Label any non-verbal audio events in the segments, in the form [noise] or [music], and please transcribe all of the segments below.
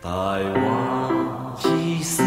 台湾之西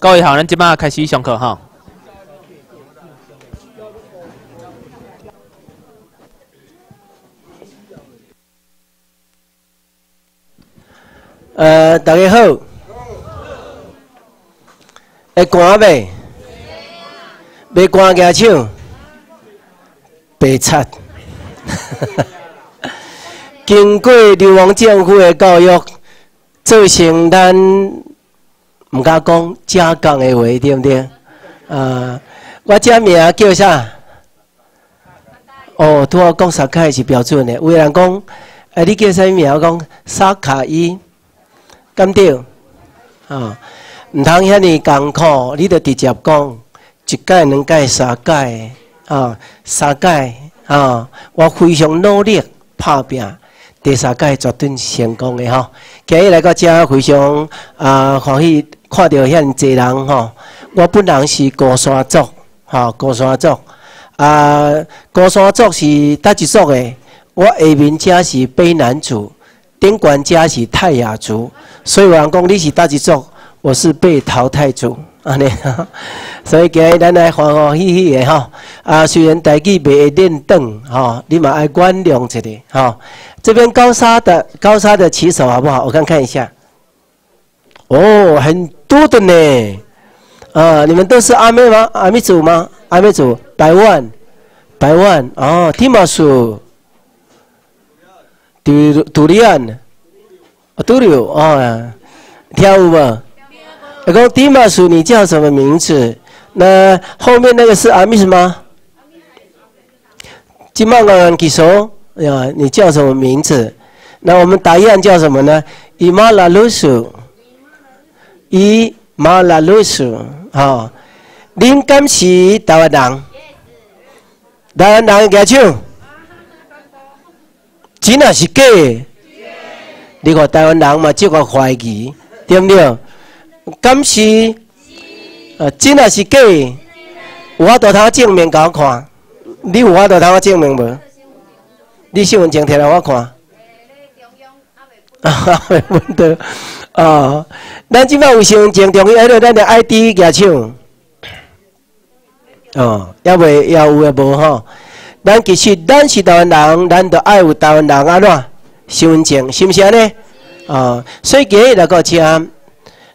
各位好，咱即马开始上课哈。呃，大家好，会寒未？袂寒举手，白贼。[laughs] 经过流亡政府的教育，造成咱毋敢讲正讲的话，对毋对？啊，我这名叫啥？哦，拄好讲沙卡是标准的。有人讲，哎，你叫啥名？我讲沙卡伊。敢对？啊，毋通遐尼艰苦，你着直接讲一届、两届、三届，啊，三届，啊，我非常努力拍拼，第三届绝对成功的吼。今日来到遮，非常啊欢喜看到遐尼济人吼。我本人是高山族，吼高山族，啊，高山族是叨一族的？我下面遮是卑南族。顶管家是泰雅族，所以有人讲你是大一族，我是被淘汰族，安尼。[laughs] 所以今日咱来欢欢喜喜的吼，啊，虽然代志袂练转吼，你嘛爱原谅一下吼。这边高沙的高沙的骑手好不好？我看看一下。哦，很多的呢。啊，你们都是阿妹吗？阿妹族吗？阿妹族，百万，百万哦，蒂马苏。杜杜里安，杜里哦，跳舞吗？我讲迪马苏，你叫什么名字？那后面那个是阿密斯吗？金曼刚举手呀，你叫什么名字？那我们答案叫什么呢？伊马拉鲁苏，伊马拉鲁苏，好，您敢是台湾人？台湾人举手。真也是假？你看台湾人嘛，这个怀疑，对不对？敢是？呃，真也是假？有法度通证明给我看？你有法度通证明无？你身份证摕来我看。啊，袂问题。啊，咱即摆有身份证，中央迄个咱的 ID 举手。哦，也未也有也无吼。咱其实咱是台湾人，咱都爱有台湾人安怎身份证，是毋是安尼？啊，所以今日来个遮，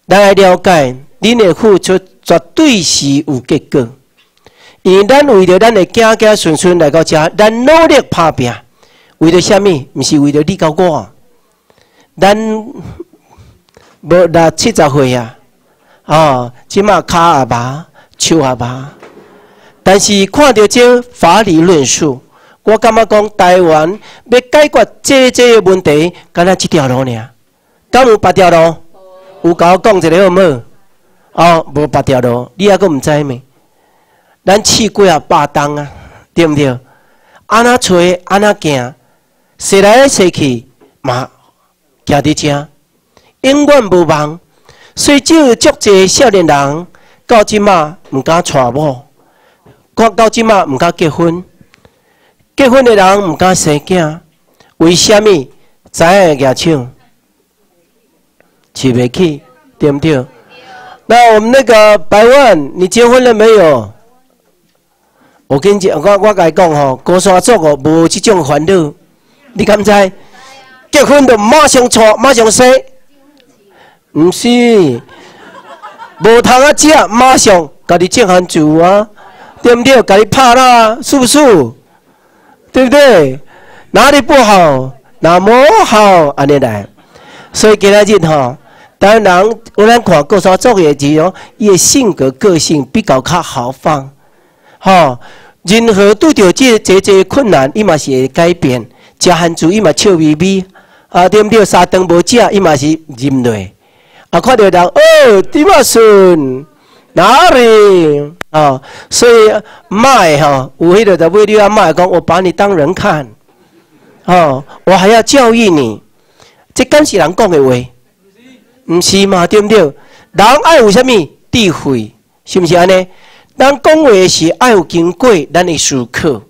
来了解，恁的付出绝对是有结果。因为咱为着咱的家家顺顺来到遮，咱努力打拼，为着虾米？毋是为着你甲我，咱无六七十岁啊，哦，即马骹也麻，手也麻。但是看到这法理论述，我感觉讲台湾要解决这这个问题，敢若一条路尔，敢有别条路？有甲我讲一个好无？哦，无别条路，你还阁毋知咩？咱试过啊，百东啊，对毋对？安那揣，安那行，说来说去嘛，行伫遮，永远无望。所以只有足济少年人到即马毋敢娶某。到到即马毋敢结婚，结婚的人毋敢生囝，为虾米？知影举手，起袂起，对不对？那我们那个百万，你结婚了没有？我跟你讲，我我甲你讲吼，高山族哦，无即种烦恼，你敢知？结婚就马上娶，马上生，毋是，无通啊食，马上家己种番薯啊，对不对？家己拍啦，是不是？对不对？哪里不好，哪么好，安尼来。所以今仔日吼，当然有咱看过啥作业时哦，伊性格个性比较较豪放，吼。任何拄着这这这困难，伊嘛是会改变。食番薯伊嘛笑眯眯，啊对不对？三顿无食，伊嘛是忍耐。啊，看到人哦，点啊顺哪里？啊，所以卖哈，有迄个在为你啊卖讲，我把你当人看，哦，我还要教育你。这敢是人讲的话，毋是嘛？对毋对？人爱有啥物智慧？是毋是安尼？咱讲话是爱有经过，咱的思考。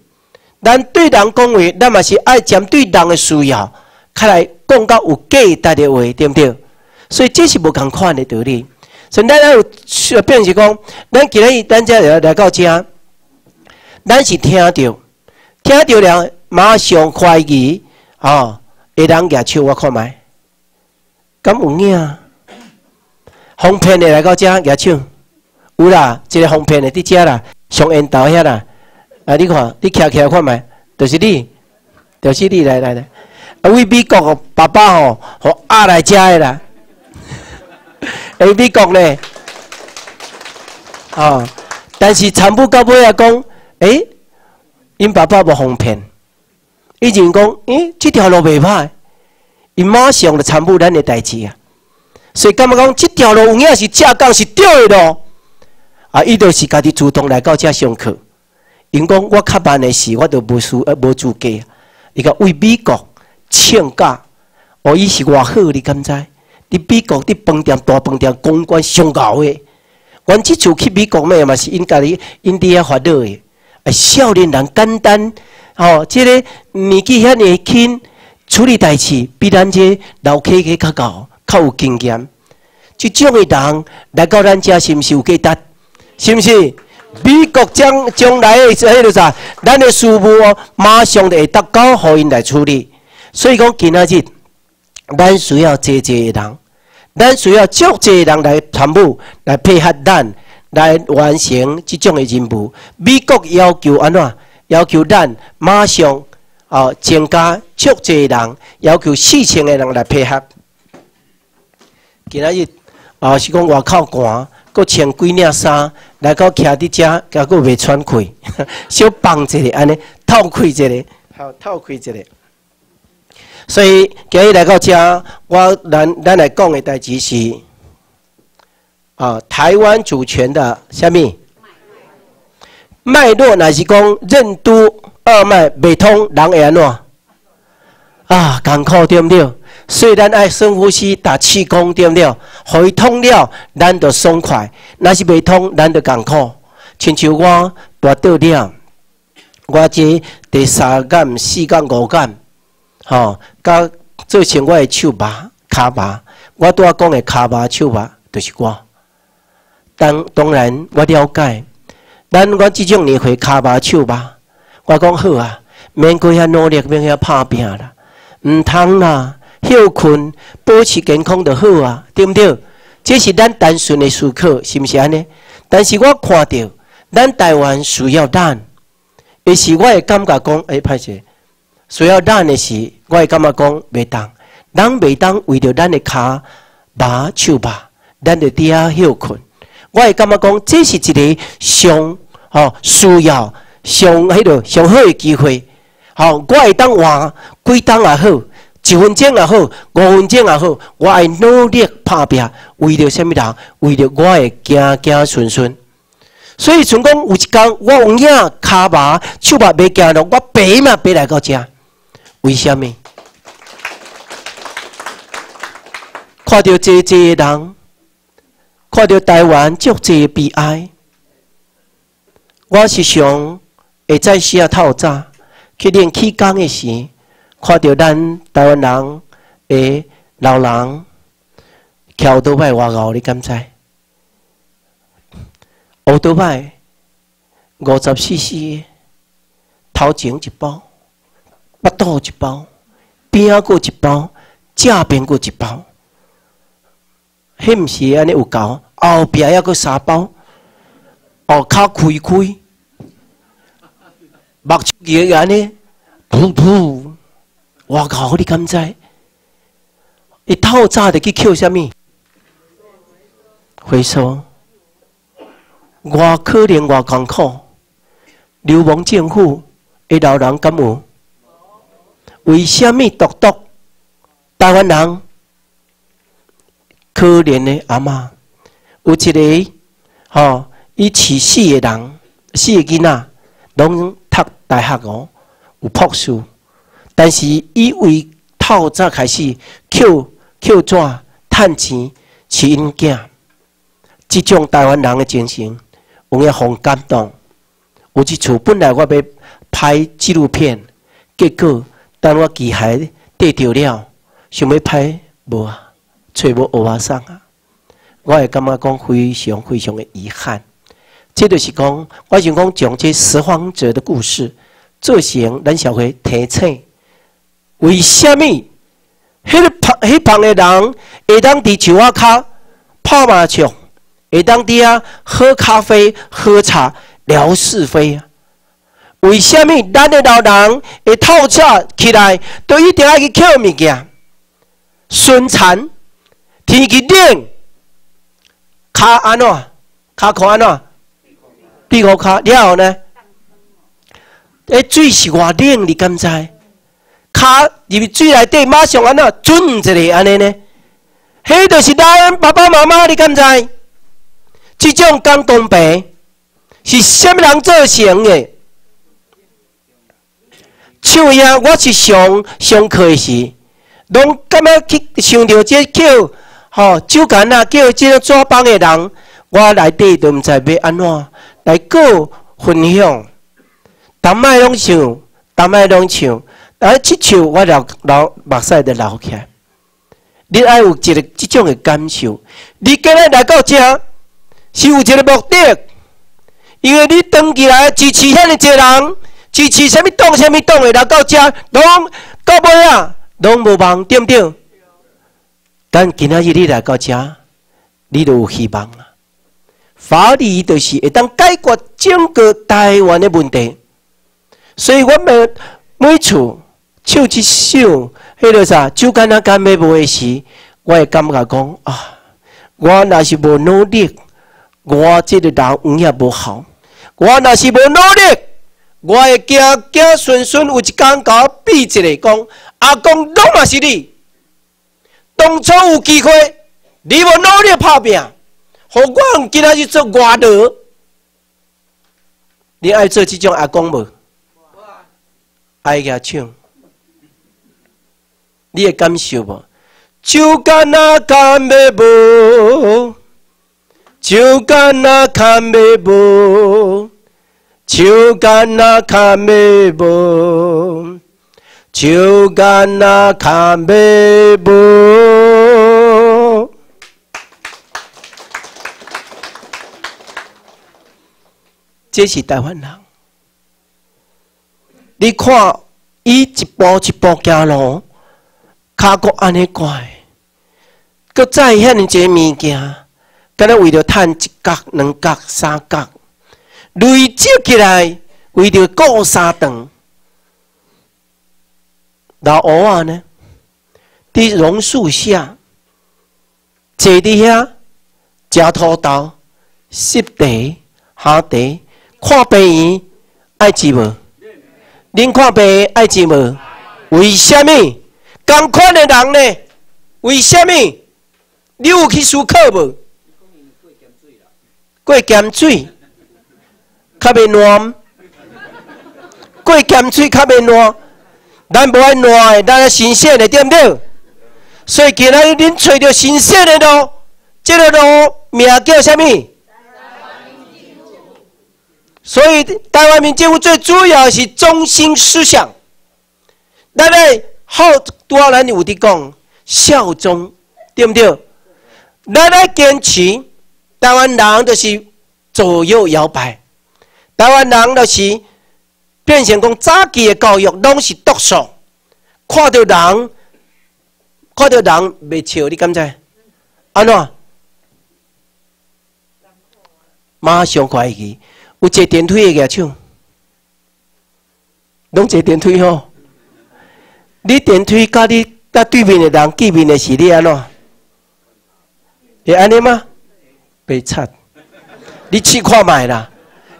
咱对人讲话，咱嘛是爱针对人的需要，开来讲到有价值的话，对毋对？所以这是无共款的道理。所以咱要有变是讲，咱今日咱这来来到遮，咱是听着，听到了马上怀疑，哦，会人举手我看卖，敢有影？哄骗的来到遮举手。有啦，一个方片的伫遮啦，上烟道遐啦。啊，你看，你徛起来看觅，就是你，就是你来来来。啊，为美国爸爸吼，互压来遮的啦。为 [laughs] 美国呢，啊，但是参不到尾啊讲，诶，因爸爸无方骗，以前讲，诶，这条路袂歹，伊马上就参不咱的代志啊。所以，感觉讲，这条路有影是正讲是对的咯。啊！伊就是家己主动来到遮上课。因讲我较慢的事，我都无输呃无资格。伊讲为美国请假，哦，伊是偌好，你敢知？伫美国伫饭店大饭店公关上高的，阮即次去美国咩嘛是因家己因伫遐发恼的。啊，少年人简单，哦，即个年纪遐年轻，处理代志比咱这老 K K 较高，较有经验。即种的人来到咱遮是毋是有价值？是毋是？美国将将来诶迄个啥，咱的事务，马上就会达到互因来处理。所以讲，今仔日咱需要济济的人，咱需要足济人来参与、来配合咱，来完成即种的任务。美国要求安怎？要求咱马上哦增加足济人，要求四千个人来配合。今仔日啊，是讲外口寒。搁穿几领衫，来到徛伫遮，甲搁未喘气，[laughs] 小放一下安尼透气一下，好透气一下。所以今日来到遮，我咱咱来讲的代志是啊，台湾主权的虾米脉络，乃是讲任督二脉未通，人会安怎啊？艰苦对不对？虽然爱深呼吸、打气功，对不对？互伊通了，咱就爽快；若是未通，咱就艰苦。亲像我跋倒了，我这第三感、四感、五感，吼，甲做成我的手麻、骹麻。我拄仔讲的骹麻、手麻，就是我。当当然，我了解，咱我即种年岁骹麻、手麻，我讲好啊，免过遐努力，免遐拍拼啦，毋通啦。休困，保持健康就好啊，对不对？这是咱单纯的思考，是毋是安尼？但是我看到咱台湾需要咱，于是我会感觉讲，哎，歹势，需要咱的是，我会感觉讲袂当，人袂当为着咱的骹麻手麻，咱就伫遐休困。我会感觉讲，这是一个上吼需要上迄个上好的机会。好，我会当换几档也好。一分钟也好，五分钟也好，我会努力拍拼，为了什么人？为了我会行行顺顺。所以，成功有一天，我有影骹麻、手麻袂行了，我爬嘛爬来到遮。为什么？看到这这人，看到台湾足这悲哀，我是想会在时透早去练气功的时。看到咱台湾人诶老人桥都歹外敖，你敢知？乌都歹五十 CC，头前一包，腹肚一包，边啊过一包，正边过一包。迄毋是安尼有够，后壁还佫三包，后，骹开开，目睭个安尼，噗噗，我靠！你敢知？一透早的去捡什么？回收，我可怜我艰苦，流氓政府的老人敢有？为什么独独台湾人可怜的阿嬷有一个吼，伊饲四个人，四个囡仔拢读大学哦，有博士，但是伊为透早开始捡捡纸趁钱饲因囝，即种台湾人的精神，有影很感动。有一厝本来我要拍纪录片，结果。等我机械得着了，想要拍无啊，找无欧巴桑啊，我会感觉讲非常非常的遗憾。这就是讲，我想讲将这拾荒者的故事做成咱社会提醒。为什么？迄个旁迄旁的人会当伫树仔骹泡麻将，会当伫啊喝咖啡、喝茶、聊是非啊？为什么咱的老人会透早起来，都一定要去捡物件？孙残，天气冷，脚安怎？脚裤安怎？闭口脚了呢？诶，水是偌冷，你敢知？脚入水内底，马上安怎准一个安尼呢？迄就是咱爸爸妈妈，你敢知？这种感动白是什么人造成的？唱呀，我是上上课时，拢感觉去想着这叫吼酒干啊，叫这个做帮的人，我内底都毋知要安怎来过分享。当摆拢唱，当摆拢唱，而即唱我流流目屎都流起来。你爱有一个即种的感受，你今日来到这，是有一个目的，因为你登起来支持遐尼济人。支持啥物党？啥物党的来到遮，拢到尾啊，拢无望，对不对？但今仔日你来到遮，你就有希望啦！法律就是会当解决整个台湾的问题。所以我们每次唱一首，迄个啥，就干那干要无的时，我会感觉讲啊，我若是无努力，我这个人永远无好。我若是无努力。我会惊惊孙孙有一天甲我比一个讲，阿公拢嘛是你，当初有机会，你无努力拍拼，互我今仔日做外劳，你爱做这种阿公无？爱甲唱，你会感受无？就干那看袂无，就干那看袂无。就干那看袂无，就干那看袂无。这是台湾人，你看，伊一步一步行路，脚骨安尼怪，搁再遐尼济物件，敢若为着趁一角、两角、三角。累积起来，为着过三顿。老乌啊呢？伫榕树下，坐伫遐，食土豆、拾地、下地，看病院爱钱无？恁看病院爱钱无？为什么？共款的人呢？为什么？你有去思考无？过咸水。较袂烂，过咸水较袂烂，咱无爱烂的，咱要新鲜的，对不对？所以今日恁找着新鲜的路，这个路名叫什么？所以台湾民政府最主要是中心思想，咱咧好多人有伫讲效忠，对不对？咱咧坚持台湾人就是左右摇摆。台湾人就是变成讲早期的教育拢是读书，看到人，看到人袂笑，你敢知？安怎？马上快去。有坐电梯的举手，拢坐电梯吼。你电梯甲你甲对面的人见面的是你安怎？会安尼吗？被惨！你试看卖啦！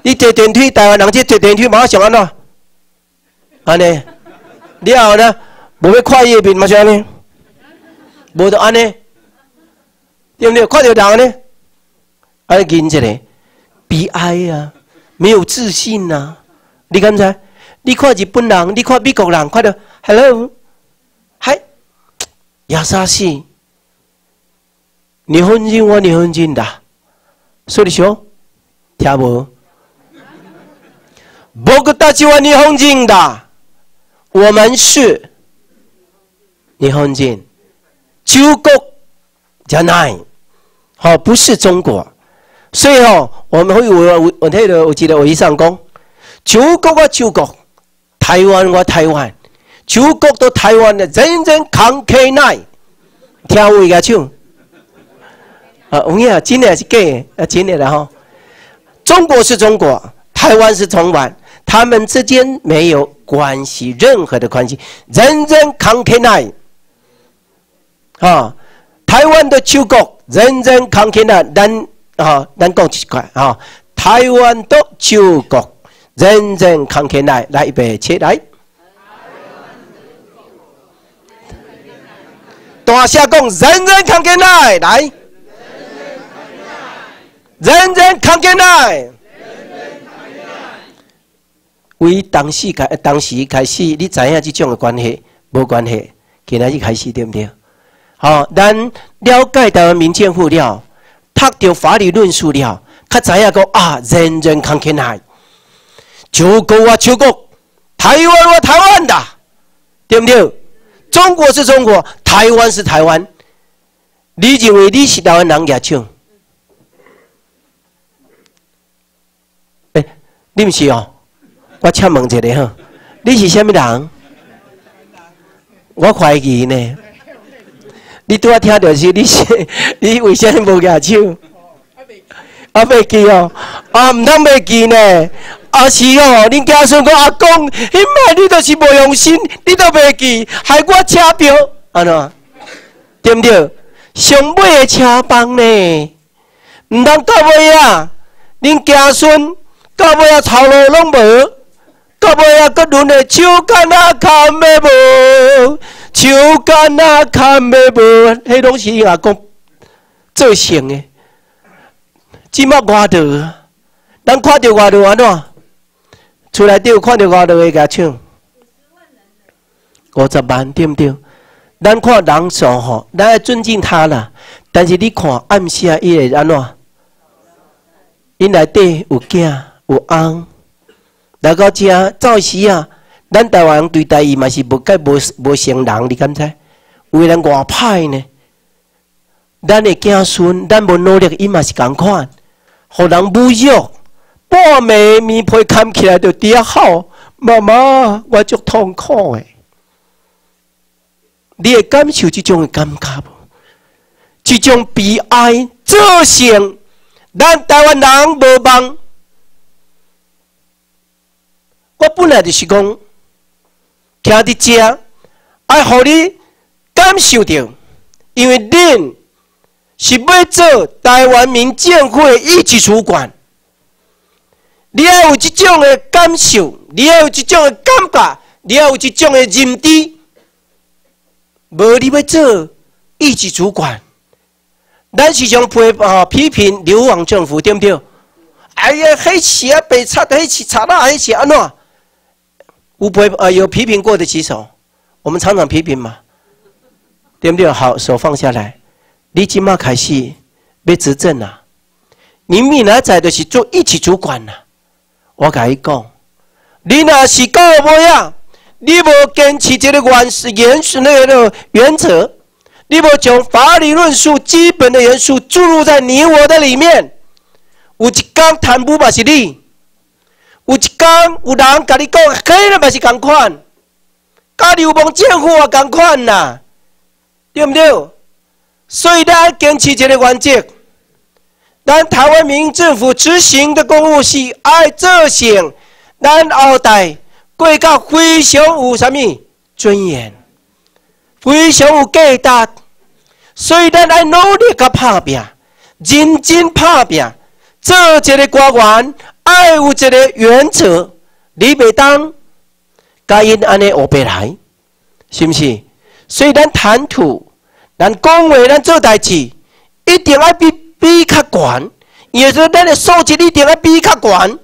你坐电梯，台湾人即坐电梯马上安怎？安尼？了后呢？无要看伊面嘛是安尼？无就安尼？对不对？看到人呢？安尼紧一个悲哀啊！没有自信呐！你刚才，你看日本人，你看美国人，看到 Hello，嗨，亚沙西，日本人我日本人的，说的少，听无？僕たちは日本人的，我们是日本人，中国じゃない，好，不是中国。所以哦，我们会我我我那个我记得我一上讲，中国啊中国，台湾啊台湾， 中国到台湾的真正扛起来，听我一个唱。啊，有影真的还是假的？啊，真的了哈。中国是中国，台湾是台湾，他们之间没有关系，任何的关系，真正扛起来。啊，台湾的中国真正扛起来，但。啊，咱讲一块啊，台湾到中国，人人扛起来，来预备起来。大声讲，人人扛起来，来。人人扛起来。为当时开，当时开始，你知影这种的关系，无关系，今仔日开始对不对？好，咱了解到民间户了。读到法律论述了，较知影讲啊，人人扛起来，祖国啊，祖国，台湾啊，台湾的，对不对？中国是中国，台湾是台湾。你认为你是台湾人也唱？哎，你不是哦？我请问一下哈，你是什么人？我怀疑呢。你拄啊听到是，你是 [laughs] 你为什么无举手？啊，未记哦，啊，毋通未记呢。啊是哦，恁家孙讲阿公，迄摆你都是无用心，你都未记，害我车票，安怎？对毋对？上尾的车帮呢？毋通到尾啊！恁家孙到尾啊，头路拢无，到尾啊，搁轮的手干啊，看的无。手干啊，看袂无，迄拢是阿公做成的。即麦外头，咱看到外头安怎？厝内底有看到外头的甲唱，五十万对毋对？咱看人数吼，咱要尊敬他啦。但是你看暗时伊会安怎？因内底有囝有翁，来到遮早时啊。咱台湾人对待伊嘛是无介无无成人，你敢知？为人外歹呢？咱的子孙，咱无努力，伊嘛是共款，互人侮辱，半暝面皮看起来就底好，妈妈，我足痛苦诶！你会感受这种的感觉无？这种悲哀造成咱台湾人无望。我本来就是讲。听伫遮，爱互你感受到，因为恁是要做台湾民政会一级主管，你要有即种的感受，你要有即种的感觉，你要有即种的认知，无你要做一级主管，咱是想批批评流亡政府对不对？哎呀，黑旗啊，被插的黑旗插到黑旗安怎？有批呃有批评过的举手，我们常常批评嘛，对不对？好，手放下来。你今嘛开始要执政啊？你明仔载就是做一级主管呐。我甲你讲，你若是到尾啊，你无坚持这个原始原始那个原则，你无将法理论述基本的元素注入在你我的里面，有一天谈不嘛是你。有一天有人甲你讲，可能嘛是共款，甲流氓政府也共款呐，对毋对？所以咱坚持一个原则，咱台湾民政府执行的公务是爱这些，咱后代过到非常有啥物尊严，非常有价值，所以咱爱努力甲拍拼，认真拍拼，做一个官员爱有一个原则，你袂当甲因安尼学白来，是毋是？所以咱谈吐，咱讲话，咱做代志，一定要比比较悬。也是咱的素质一定要比较悬。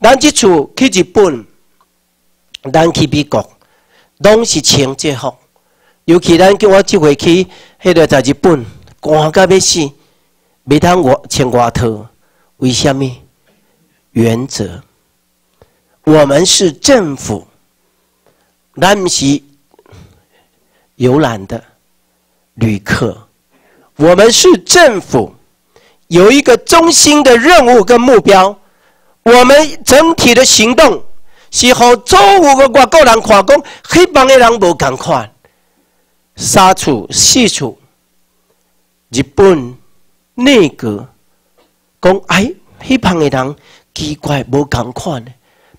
咱即厝去日本，咱去美国，拢是穿制服。尤其咱叫我即回去，迄个在日本，寒到要死，袂通外穿外套。为虾米？原则。我们是政府，咱毋是游览的旅客。我们是政府。有一个中心的任务跟目标，我们整体的行动是和周五个外国人看讲，黑帮的人无共款，三处四处，日本内阁讲哎，黑帮的人奇怪无共款，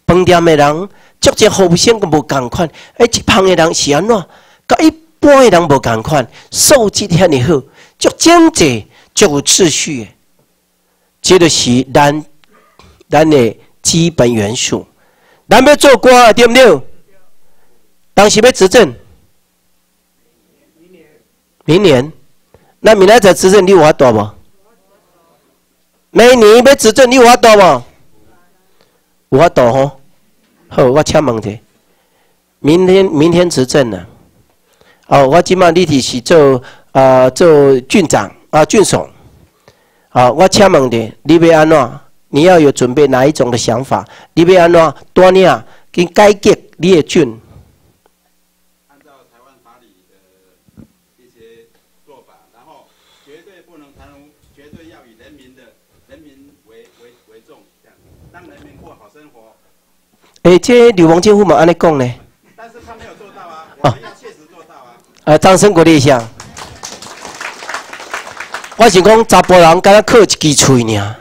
饭店的人足只服务生都无共款，哎，这帮的人是安怎？甲一般的人无共款，素质遐尼好，足整洁，足有秩序。这就是咱咱的基本元素。咱要做官对不对？当时要执政，明年，明年，那明年在执政你有法度无？明年要执政你有法度无？有法度吼。好，我请问者，明天明天执政呢？哦，我今麦你提是做啊做郡长啊郡守。好，我请问你，你要安怎？你要有准备哪一种的想法？你要安怎？多你啊，跟改革你的郡。按照台湾法理的一些做法，然后绝对不能贪污，绝对要以人民的人民为为为重，这样让人民过好生活。诶，这嘛安尼讲呢？但是他没有做到啊，我们要切实做到啊。啊，掌声鼓励一下。我是讲查甫人，敢若靠一支喙尔。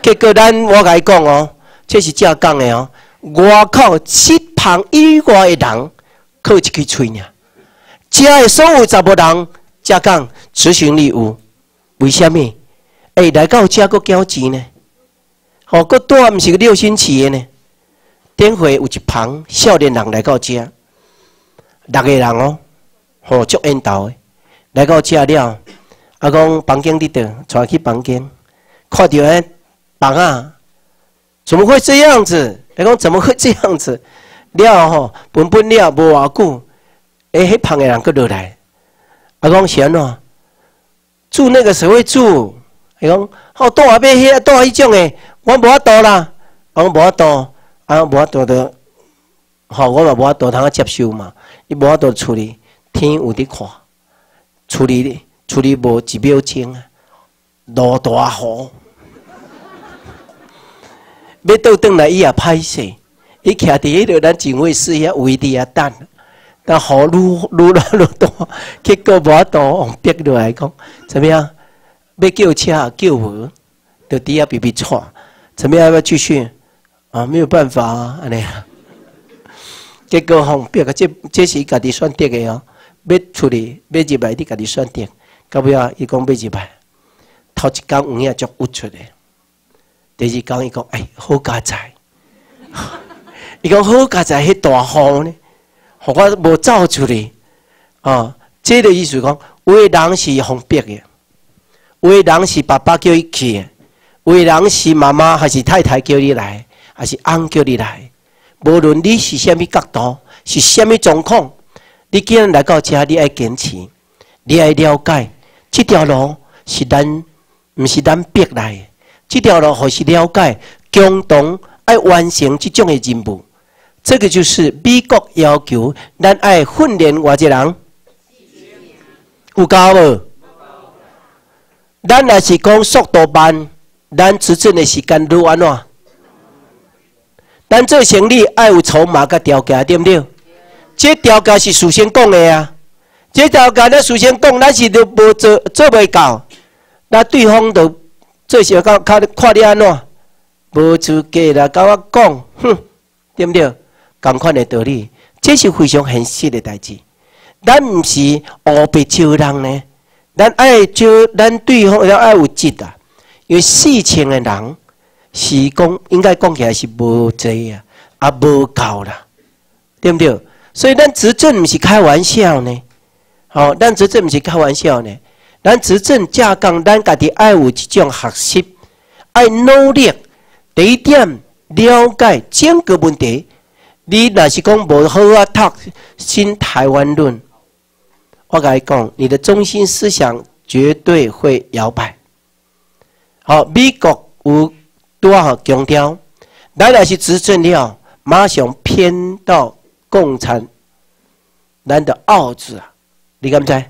结果咱我甲伊讲哦，这是正讲的哦。外口七旁以外的人靠一支喙尔，遮的所有查甫人才讲执行力有。为虾米？会来到遮阁交钱呢？哦，阁带毋是个六星期的呢？顶回有一旁少年人来到遮，六个人哦，吼足缘投的，来到遮了。啊，讲房间伫倒，带去房间，看到诶房啊，怎么会这样子？你讲怎么会这样子？了吼，本本了无偌久，诶，迄旁诶人佫落来，啊，讲是安怎？住那个谁会住？伊讲好住下边遐住迄种诶，我无法度啦，我无法度，啊，无法度的，好，我嘛无法度通接受嘛，伊无法度处理，天有伫看，处理。处理无一秒钟啊，落大雨，要倒转来伊也歹势，伊徛伫迄个咱警卫室遐位伫遐等，但雨愈愈落愈大，结果无法度往逼落来讲，怎么样？要叫车叫无，就底下比比喘，怎么样？要继续？啊，没有办法啊，安尼啊。结果吼逼个，这这是家己选择的哦，要处理要入来，你家己选择。到尾啊，伊讲要入来，头一工黄影足郁出来。第二工伊讲，哎，好加在，[laughs] 伊讲好加在迄大雨呢，互我无走出去。啊，这个意思讲，有的人是封闭的，有的人是爸爸叫伊去的，有的人是妈妈还是太太叫你来，还是翁叫你来。无论你是虾米角度，是虾米状况，你既然来到遮，你爱坚持，你爱了解。这条路是咱，毋是咱逼来的。这条路或是了解，共同爱完成这种的任务。这个就是美国要求咱爱训练偌济人，有够无？咱若是讲速度慢，咱执政的时间愈安怎？咱做生意爱有筹码甲条件，对不对？这条件是事先讲的啊。这条件，咱事先讲，咱是都无做做袂到，那对方都最少甲看看你安怎，无资格来甲我讲，哼，对不对？共款的道理，这是非常现实的代志。咱毋是乌白招人呢，咱爱招咱对方要爱有质啊。因为事情的人是讲，应该讲起来是无济啊，啊无够啦，对不对？所以咱执政毋是开玩笑呢，好，咱执政毋是开玩笑呢。咱执政架杠，咱家己爱有一种学习，爱努力。第一点，了解整个问题。你若是讲无好啊，读新台湾论，我甲你讲，你的中心思想绝对会摇摆。好，美国有多少强调？咱若是执政了，马上偏到共产，咱的傲字啊，你敢知？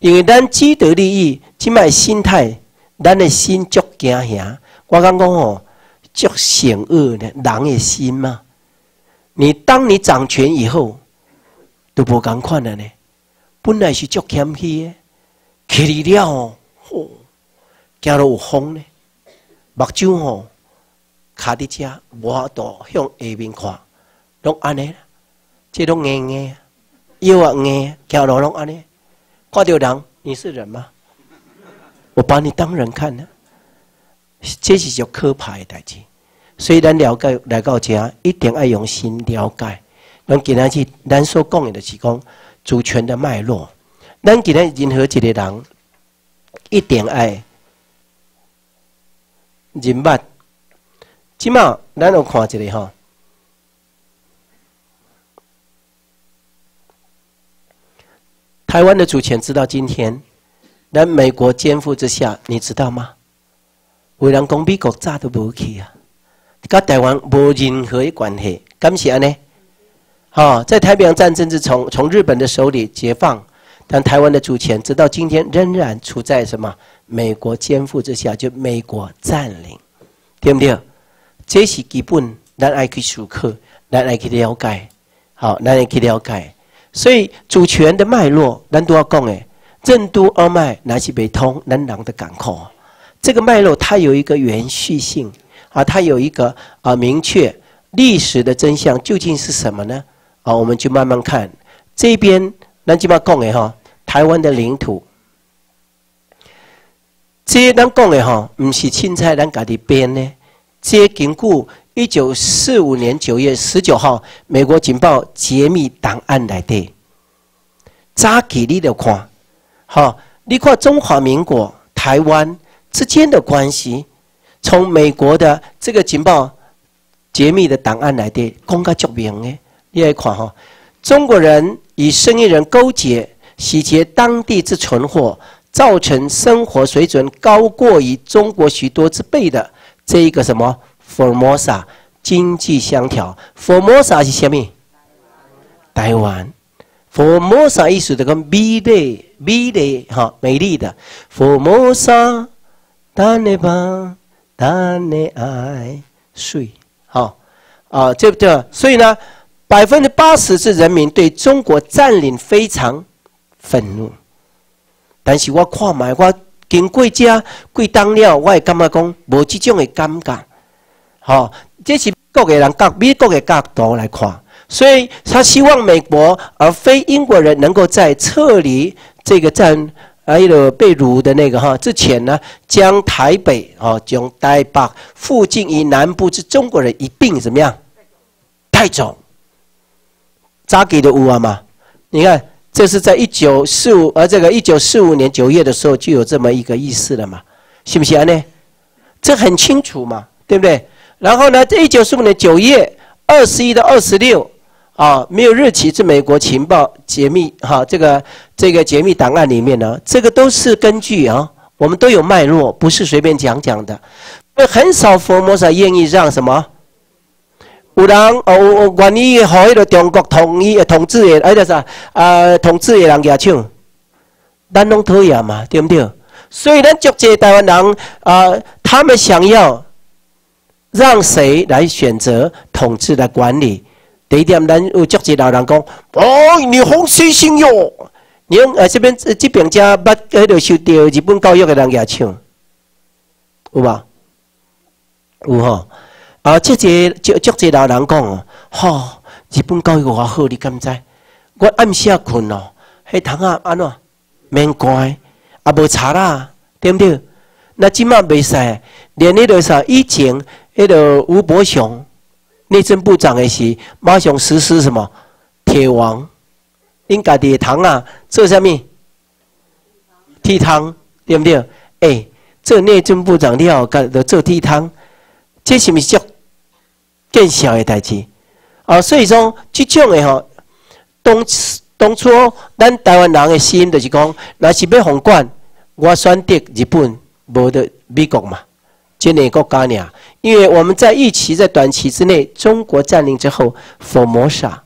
因为咱既得利益，即卖心态，咱的心足惊吓。我刚讲哦，足险恶的人的心嘛。你当你掌权以后，都无共款了呢。本来是足谦虚的，起了哦，吼，惊到有风呢，目睭吼，卡伫遮，无法度向下面看，拢安尼，这拢硬硬，腰啊硬，走路拢安尼，看到人，你是人吗？我把你当人看呢，这是叫可怕的代志。所以咱了解来到遮，一定要用心了解。咱今仔日咱所讲的就是讲主权的脉络。咱今日任何一个人，一定爱认捌。即马咱有看一个吼，台湾的主权直到今天，在美国肩负之下，你知道吗？为人讲美国炸都无去啊。跟台湾无任何的关系，感谢呢。好，在太平洋战争是从从日本的手里解放，但台湾的主权直到今天仍然处在什么美国肩负之下，就美国占领，对不对？这是基本，咱爱去熟客，咱爱去了解，好，咱爱去了解。所以主权的脉络，咱都要讲诶。任督二脉乃是北通，南郎的港口，这个脉络它有一个延续性。啊，它有一个啊明确历史的真相究竟是什么呢？啊，我们就慢慢看这边，咱就嘛讲诶哈，台湾的领土，这咱讲的哈，不是凊彩咱家己编呢。这根据一九四五年九月十九号美国情报揭秘档案来的，扎给你的看，好，你看中华民国台湾之间的关系。从美国的这个情报揭秘的档案来的，公开证明的，你来看哈，中国人与生意人勾结，洗劫当地之存货，造成生活水准高过于中国许多之倍的这一个什么 Formosa 经济相调，Formosa 是什么？台湾，Formosa 意思这个美丽美丽哈美丽的 Formosa，丹尼巴。但你爱睡，好啊，对不对？所以呢，百分之八十是人民对中国占领非常愤怒。但是我看卖我经过家贵当了，我会感觉讲无这种的感觉。好，这是国的人角美国的角度来看，所以他希望美国而非英国人能够在撤离这个战。还有被掳的那个哈，之前呢，将台北啊，将台北附近以南部之中国人一并怎么样带走？扎给的乌啊嘛，你看，这是在一九四五，而这个一九四五年九月的时候就有这么一个意思了嘛，信不信呢？这很清楚嘛，对不对？然后呢，在一九四五年九月二十一到二十六。啊，没有日期，是美国情报解密哈，这个这个解密档案里面呢，这个都是根据啊，我们都有脉络，不是随便讲讲的。因为很少佛摩萨愿意让什么，有人哦，愿意和那个中国统一统治的，哎，叫啥啊？统治的人举手，咱拢讨厌嘛，对不对？所以咱足这台湾人啊，他们想要让谁来选择统治来管理？第一点，咱有足济老人讲，哦，你好细心哟！你呃这边这边家捌喺度受到日本教育的人也唱，有无？有吼。啊，即个足足济老人讲哦，吼，日本教育偌好，你敢知？我暗时啊困哦，迄窗啊安怎免关，啊无查啦，对不对？那即马袂使，连迄个啥以前迄个吴伯雄内政部长的时，马上实施什么铁王，因家己的堂啊做啥物？剃汤，对不对？哎，做内政部长了，甲做剃汤，这是毋是足更小的代志？啊，所以说，即种的吼，当当初咱台湾人的心就是讲，若是要宏观，我选择日本，无得美国嘛，这两个国家尔。因为我们在预期在短期之内，中国占领之后，佛摩萨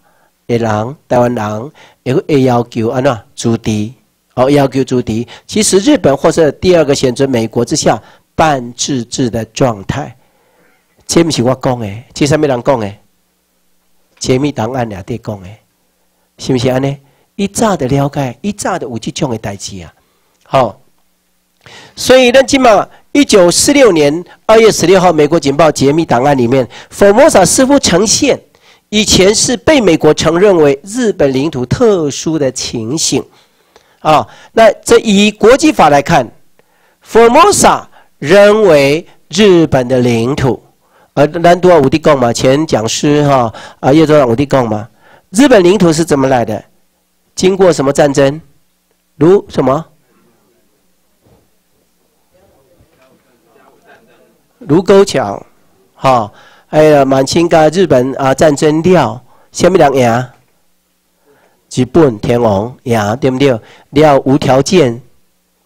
的人，台湾人也会要求安怎驻地，哦，要求驻地。其实日本或者第二个选择美国之下，半自治的状态，这不是我讲的，这上面人讲的，揭秘档案俩在讲的。是不是安尼？一早的了解，一早的有这种的代志啊！好，所以咱今嘛，一九四六年二月十六号，美国警报解密档案里面，佛摩萨似乎呈现以前是被美国承认为日本领土特殊的情形啊。那这以国际法来看，佛摩萨仍为日本的领土。而南多武帝贡嘛，前讲师哈啊，叶州长武帝贡嘛。日本领土是怎么来的？经过什么战争？如什么？卢沟桥，哈，还有满清跟日本啊战争了，什么人赢？日本天皇赢，对不对？要无条件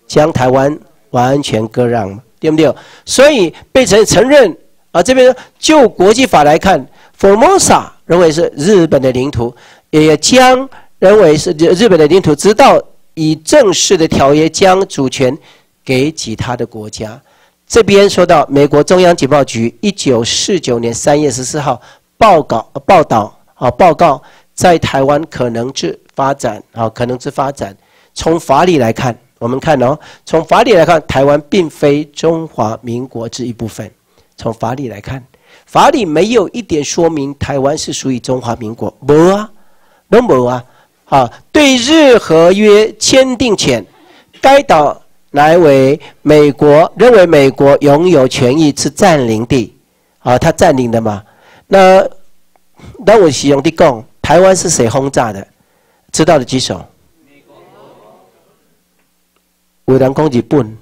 将台湾完全割让，对不对？所以被承承认啊，这边就国际法来看，Formosa。认为是日本的领土，也将认为是日本的领土，直到以正式的条约将主权给其他的国家。这边说到美国中央情报局一九四九年三月十四号报告报道啊报告，在台湾可能之发展啊可能之发展。从法理来看，我们看哦，从法理来看，台湾并非中华民国之一部分。从法理来看。法理没有一点说明台湾是属于中华民国，无啊，都无啊。啊，对日合约签订前，该岛来为美国认为美国拥有权益是占领地，啊，他占领的嘛。那那我形容的讲，台湾是谁轰炸的？知道的举手。有人讲日本，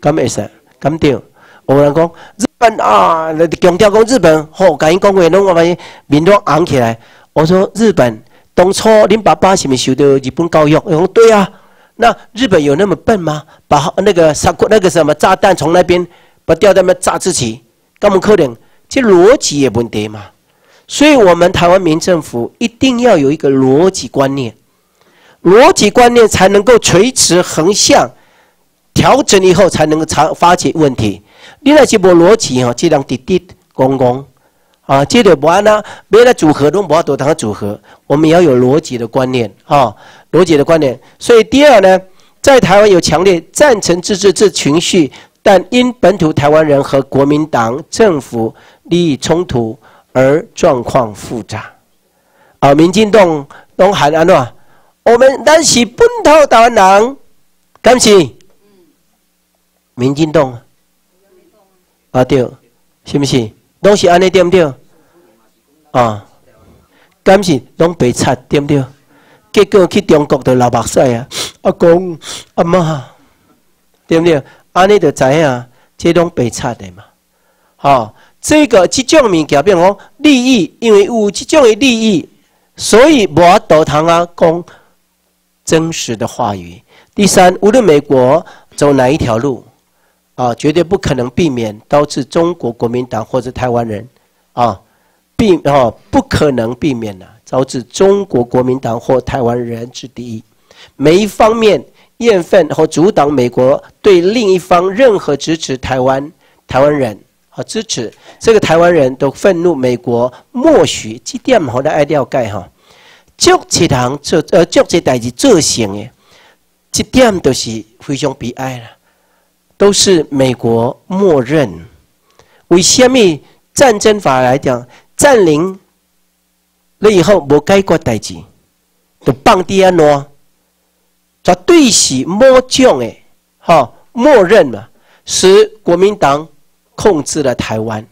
咁意思？咁对？有人讲日本。啊！强调讲日本，吼，甲因讲话，拢我发现面都红起来。我说日本当初恁爸爸是咪受到日本教育？我说对啊。那日本有那么笨吗？把那个杀过那个什么炸弹从那边把掉在那炸自己？根本可能，这逻辑也不对嘛。所以我们台湾民政府一定要有一个逻辑观念，逻辑观念才能够垂直横向调整以后，才能够查发解问题。你那些无逻辑吼，这样滴滴公公啊，这个不安呢，别的组合都不要多谈组合，我们要有逻辑的观念啊，逻辑的观念。所以第二呢，在台湾有强烈赞成自治之情绪，但因本土台湾人和国民党政府利益冲突而状况复杂。啊，民进党拢喊安怎？我们咱是本土台湾人，敢是？民进党。啊对，是不是？拢是安尼对不对？啊，敢是拢白贼对不对？结果去中国的老目屎啊，阿公阿妈，对不对？安尼就知影，这拢白贼的嘛。好，这个这种物件，比如讲利益，因为有这种的利益，所以无道堂啊讲真实的话语。第三，无论美国走哪一条路。啊，绝对不可能避免导致中国国民党或者台湾人，啊，避啊不可能避免的，导致中国国民党或台湾人之敌意。每一方面厌愤和阻挡美国对另一方任何支持台湾台湾人和支持这个台湾人都愤怒美国默许这点好的爱了解哈，足一人做呃足一代志做成的，这点都是非常悲哀了。都是美国默认。为什么战争法来讲，占领了以后无解决代志，就放低安喏，绝对是某种的，哈，默认了，使国民党控制了台湾，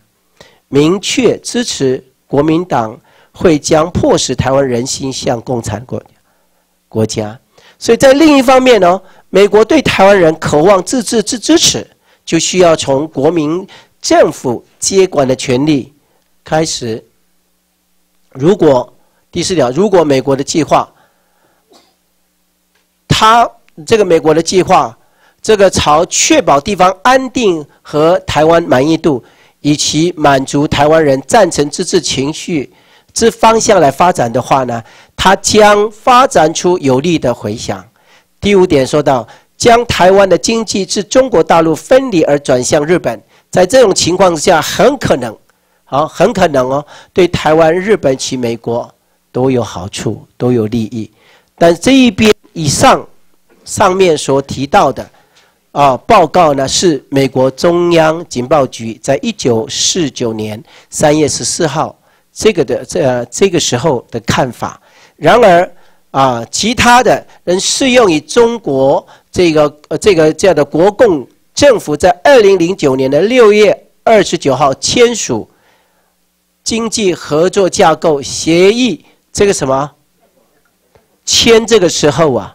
明确支持国民党会将迫使台湾人心向共产国国家。所以在另一方面呢，美国对台湾人渴望自治之支持，就需要从国民政府接管的权利开始。如果第四条，如果美国的计划，他这个美国的计划，这个朝确保地方安定和台湾满意度，以及满足台湾人赞成自治情绪之方向来发展的话呢？它将发展出有利的回响。第五点说到，将台湾的经济自中国大陆分离而转向日本，在这种情况下，很可能，好，很可能哦，对台湾、日本及美国都有好处，都有利益。但这一边以上上面所提到的啊报告呢，是美国中央情报局在一九四九年三月十四号这个的这这个时候的看法。然而，啊，其他的能适用于中国这个呃这个这样的国共政府在二零零九年的六月二十九号签署经济合作架构协议，这个什么签这个时候啊，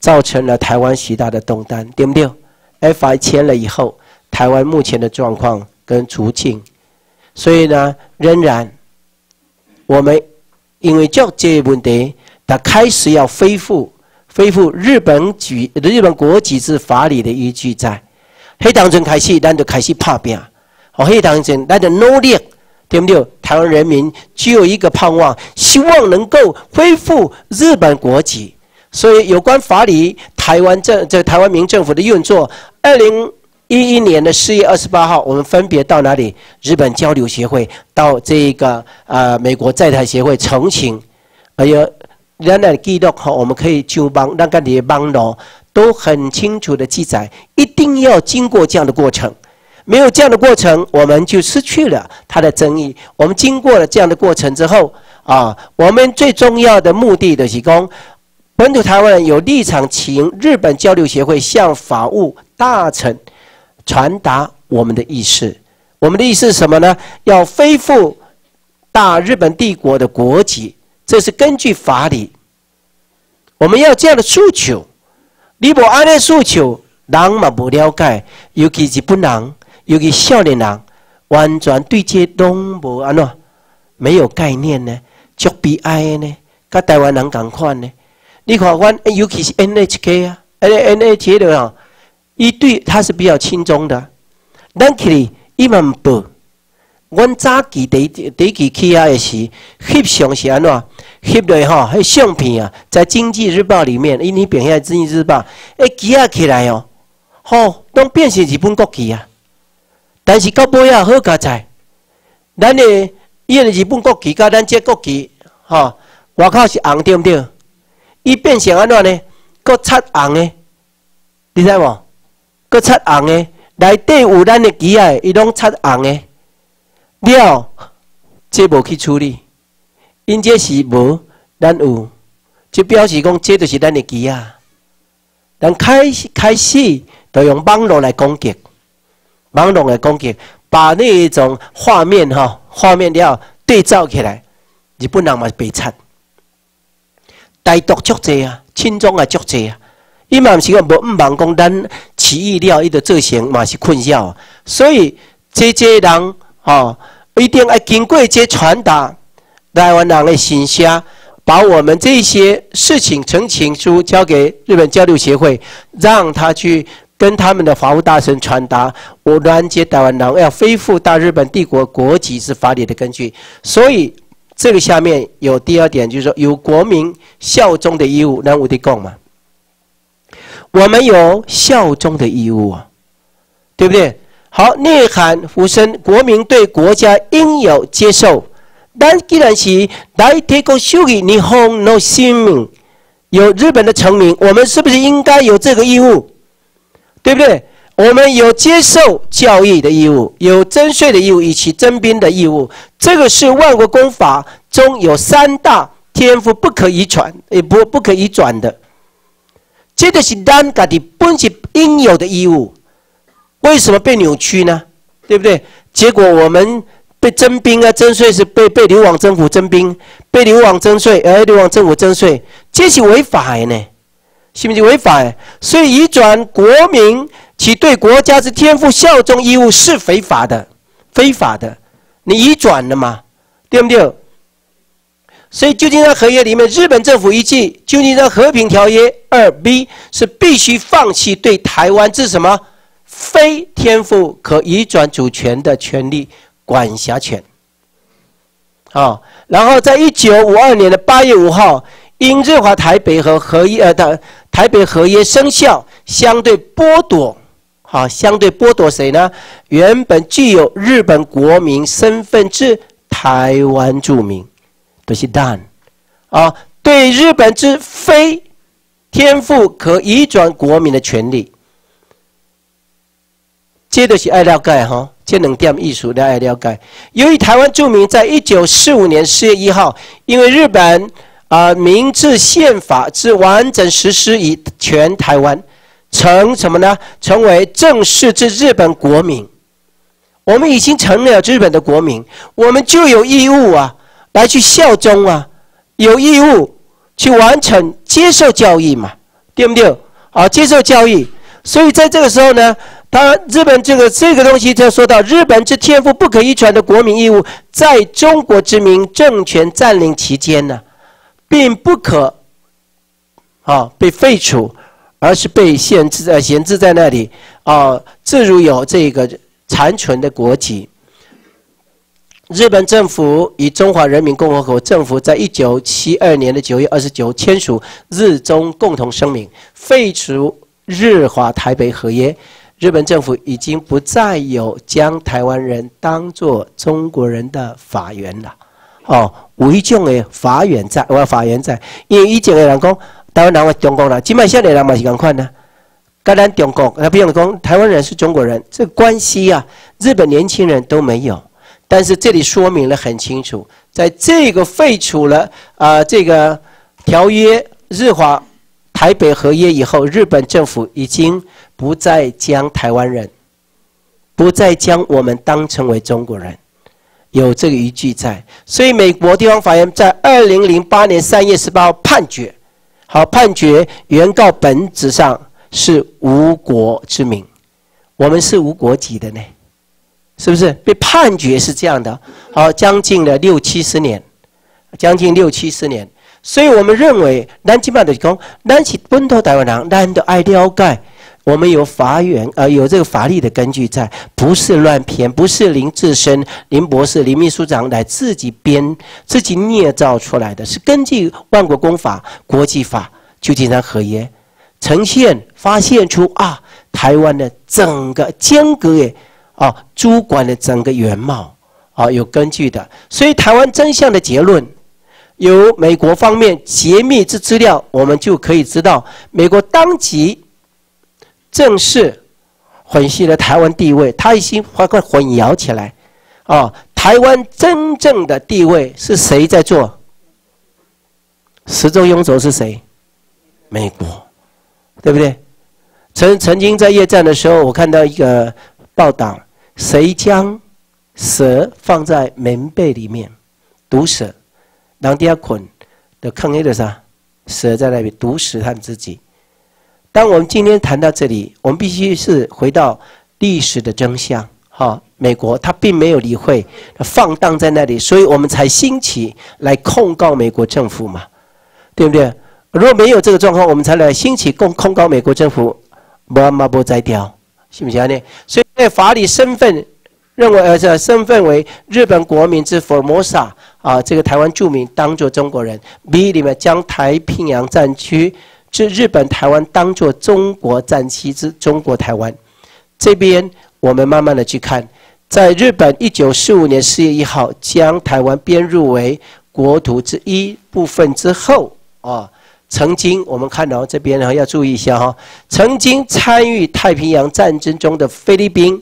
造成了台湾许大的动荡，对不对？F I 签了以后，台湾目前的状况跟处境，所以呢，仍然我们。因为就这问题，他开始要恢复恢复日本举日本国籍之法理的依据在。黑当中开始，咱就开始拍拼。好，黑当中咱就努力，对不对？台湾人民只有一个盼望，希望能够恢复日本国籍。所以，有关法理台湾政这台湾民政府的运作，二零。一一年的四月二十八号，我们分别到哪里？日本交流协会，到这个呃美国在台协会澄清，还有两两记录哈，我们可以就帮那个你帮咯，都很清楚的记载，一定要经过这样的过程，没有这样的过程，我们就失去了它的争议。我们经过了这样的过程之后啊，我们最重要的目的的是讲，本土台湾有立场，请日本交流协会向法务大臣。传达我们的意思，我们的意思是什么呢？要恢复大日本帝国的国籍，这是根据法理。我们要这样的诉求，你不按那诉求，人嘛不了解，尤其是不人，尤其少年人，完全对这都无安怎，没有概念呢，足悲哀呢，跟台湾人同款呢。你看，阮尤其是 NHK 啊，NHK 的啊。一对他是比较轻松的，咱去哩一万步，阮早期第第期去啊的是翕相是安怎？翕落吼，迄相片啊，在经济日报里面，因为变现经济日报，一举啊起来哦，吼，都变成日本国旗啊。但是到尾啊，好佳在，咱的伊的日本国旗甲咱这国旗，吼，外口是红对不对？伊变成安怎呢？搁擦红的，你知无？搁擦红的，内底有咱的机啊，伊拢擦红的。了，这无去处理，因这是无，咱有，就表示讲这就是咱的机啊。但开开始，就用网络来攻击，网络来攻击，把那一种画面哈，画面了对照起来，日本人嘛被擦，歹毒足济啊，轻中啊足济啊。伊嘛毋是讲无毋忙讲咱起义了，伊着造成嘛是困扰，所以这些人吼一定要经过这传达台湾人的信息，把我们这些事情呈请书交给日本交流协会，让他去跟他们的法务大臣传达，我团结台湾人要恢复大日本帝国国籍是法理的根据。所以这个下面有第二点，就是说有国民效忠的义务，那我得讲嘛。我们有效忠的义务啊，对不对？好，内涵浮生，国民对国家应有接受。但既然是来提供修理日本的新民，有日本的臣民，我们是不是应该有这个义务？对不对？我们有接受教育的义务，有征税的义务，以及征兵的义务。这个是万国公法中有三大天赋不可遗传，也不不可移转的。这个是咱家的本是应有的义务，为什么被扭曲呢？对不对？结果我们被征兵啊，征税是被被流亡政府征兵，被流亡征税，而流亡政府征税，这是违法的呢，是不是违法？所以移转国民。其对国家之天赋效忠义务是非法的，非法的，你移转了嘛？对不对？所以旧金山合约里面，日本政府依据《旧金山和平条约》二 B 是必须放弃对台湾之什么非天赋可移转主权的权利管辖权。好，然后在一九五二年的八月五号，因日华台北和合约呃的台北合约生效，相对剥夺。好，相对剥夺谁呢？原本具有日本国民身份之台湾住民，都是 done。啊，对日本之非天赋可移转国民的权利。接着是爱了解哈，这两点艺术的爱了解。由于台湾住民在一九四五年四月一号，因为日本啊明治宪法之完整实施于全台湾。成什么呢？成为正式之日本国民，我们已经成了日本的国民，我们就有义务啊，来去效忠啊，有义务去完成接受教育嘛，对不对？啊，接受教育。所以在这个时候呢，他日本这个这个东西就说到，日本之天赋不可遗传的国民义务，在中国殖民政权占领期间呢，并不可啊被废除。而是被限制在闲置在那里啊，自如有这个残存的国籍。日本政府与中华人民共和国政府在一九七二年的九月二十九签署日中共同声明，废除日华台北合约。日本政府已经不再有将台湾人当作中国人的法源了。哦，有一种的法源在，我法源在，因为以前的人讲。台湾人为中国人，今麦现在人嘛是咁款呢？跟咱中国，那不用讲，台湾人是中国人，这关系啊，日本年轻人都没有。但是这里说明了很清楚，在这个废除了啊这个条约日华台北合约以后，日本政府已经不再将台湾人，不再将我们当成为中国人，有这个依据在。所以美国地方法院在二零零八年三月十八号判决。好，判决原告本质上是无国之民，我们是无国籍的呢，是不是？被判决是这样的。好，将近了六七十年，将近六七十年，所以我们认为，南京版的讲，南是本土台湾人，南的爱了解。我们有法源，呃，有这个法律的根据在，不是乱编，不是林志深、林博士、林秘书长来自己编、自己捏造出来的，是根据万国公法、国际法、旧金山合约呈现、发现出啊，台湾的整个间隔的啊，主管的整个原貌啊，有根据的。所以，台湾真相的结论，由美国方面揭秘之资料，我们就可以知道，美国当即。正式混淆了台湾地位，他已经快快混淆起来，啊！台湾真正的地位是谁在做？始终拥轴是谁？美国，对不对？曾曾经在夜战的时候，我看到一个报道，谁将蛇放在棉被里面，毒蛇，然后第二捆的坑黑的啥？蛇在那里毒死他自己。当我们今天谈到这里，我们必须是回到历史的真相。哈，美国他并没有理会，放荡在那里，所以我们才兴起来控告美国政府嘛，对不对？如果没有这个状况，我们才来兴起控控告美国政府，不嘛不摘掉，信不信呢？所以在法理身份认为，呃，这身份为日本国民之 Formosa 啊，这个台湾著名当做中国人，B 里面将太平洋战区。是日本台湾当做中国战区之中国台湾，这边我们慢慢的去看，在日本一九四五年四月一号将台湾编入为国土之一部分之后啊，曾经我们看到这边呢要注意一下哈，曾经参与太平洋战争中的菲律宾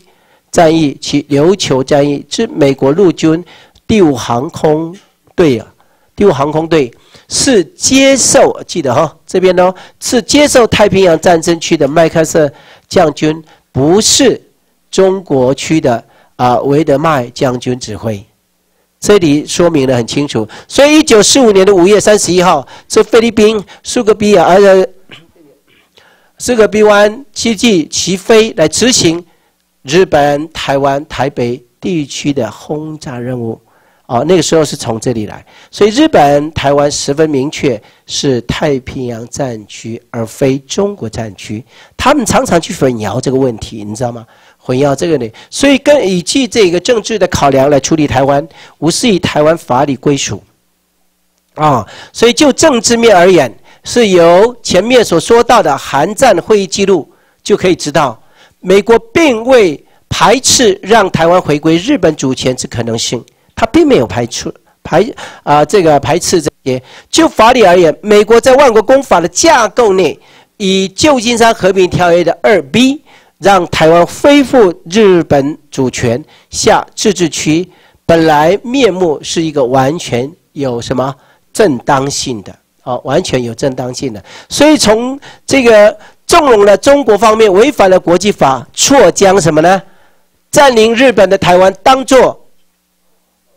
战役及琉球战役是美国陆军第五航空队啊，第五航空队是接受记得哈这边呢是接受太平洋战争区的麦克瑟将军，不是中国区的啊维德迈将军指挥。这里说明的很清楚，所以一九四五年的五月三十一号，是菲律宾苏格比亚呃苏格比湾基地起飞来执行日本台湾台北地区的轰炸任务。哦，那个时候是从这里来，所以日本台湾十分明确是太平洋战区，而非中国战区。他们常常去混淆这个问题，你知道吗？混淆这个呢，所以跟以及这个政治的考量来处理台湾，无视于台湾法理归属，啊，所以就政治面而言，是由前面所说到的韩战会议记录就可以知道，美国并未排斥让台湾回归日本主权之可能性，他并没有排除排啊这个排斥这些。就法理而言，美国在万国公法的架构内，以旧金山和平条约的二 B。让台湾恢复日本主权下自治区，本来面目是一个完全有什么正当性的哦，完全有正当性的。所以从这个纵容了中国方面违反了国际法，错将什么呢？占领日本的台湾当做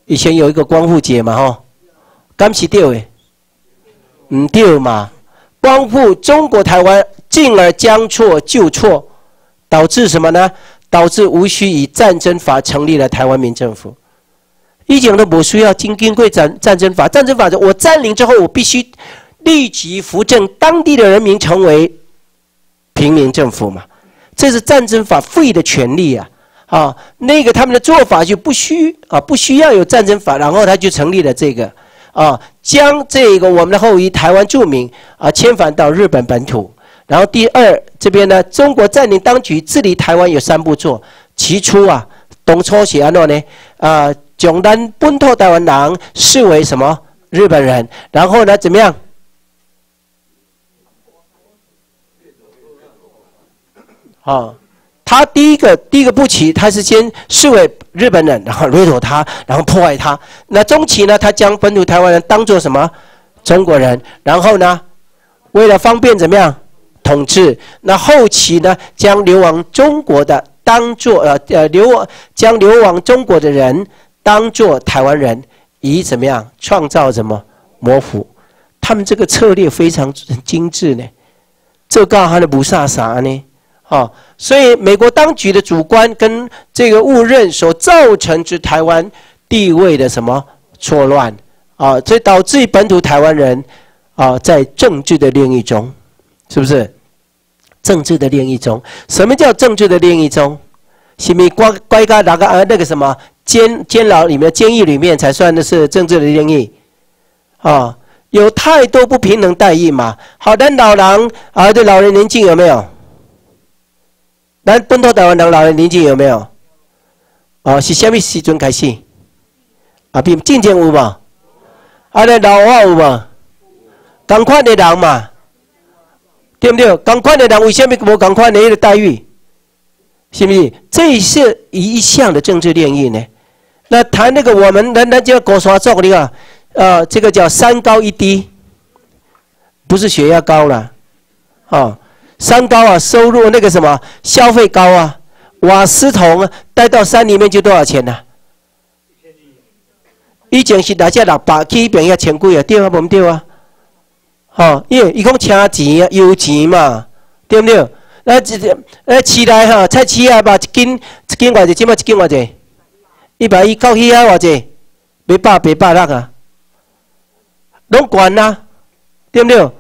以前有一个光复节嘛，哈，刚起掉诶，嗯掉嘛，光复中国台湾，进而将错就错。导致什么呢？导致无需以战争法成立了台湾民政府。以前都不需要经经过战战争法，战争法我占领之后，我必须立即扶正当地的人民成为平民政府嘛。这是战争法赋予的权利啊！啊，那个他们的做法就不需啊，不需要有战争法，然后他就成立了这个啊，将这个我们的后裔台湾住民啊迁返到日本本土。然后第二这边呢，中国占领当局治理台湾有三步做。起初啊，东初写安诺呢，啊，将咱本土台湾人视为什么日本人？然后呢，怎么样？啊，他第一个第一个步棋，他是先视为日本人，然后掠夺他，然后破坏他。那中期呢，他将本土台湾人当做什么中国人？然后呢，为了方便怎么样？统治那后期呢，将流亡中国的当做呃呃流亡将流亡中国的人当做台湾人，以怎么样创造什么模糊？他们这个策略非常精致呢。这告他的不啥啥呢？哦，所以美国当局的主观跟这个误认所造成之台湾地位的什么错乱啊，这导致本土台湾人啊在政治的炼狱中。是不是政治的另一种？什么叫政治的另一种？是咪乖乖个哪个啊？那个什么监监牢里面、监狱里面才算的是政治的另一？啊，有太多不平等待遇嘛。好的，老人啊，对老人年金有没有？咱本土台湾人老人年金有没有？哦，是虾米时阵开始？啊，比进前有无？啊，那老话有无？同款的人嘛。对不对？赶快的人为什么无赶快的一个待遇？是不是？这是一项的政治利益呢？那谈那个我们那那叫国刷做的啊，呃，这个叫三高一低，不是血压高了，哦，三高啊，收入那个什么消费高啊，瓦斯桶带到山里面就多少钱呢？以前是大家六百，去变一千贵啊，对啊，不对啊？哦，因为伊讲车钱啊，油钱嘛，对不对？那这这那市内哈，菜市啊吧，一斤一斤偌济，即码一斤偌济，一百一到起啊偌济，八百八百六啊，拢管呐，对不对？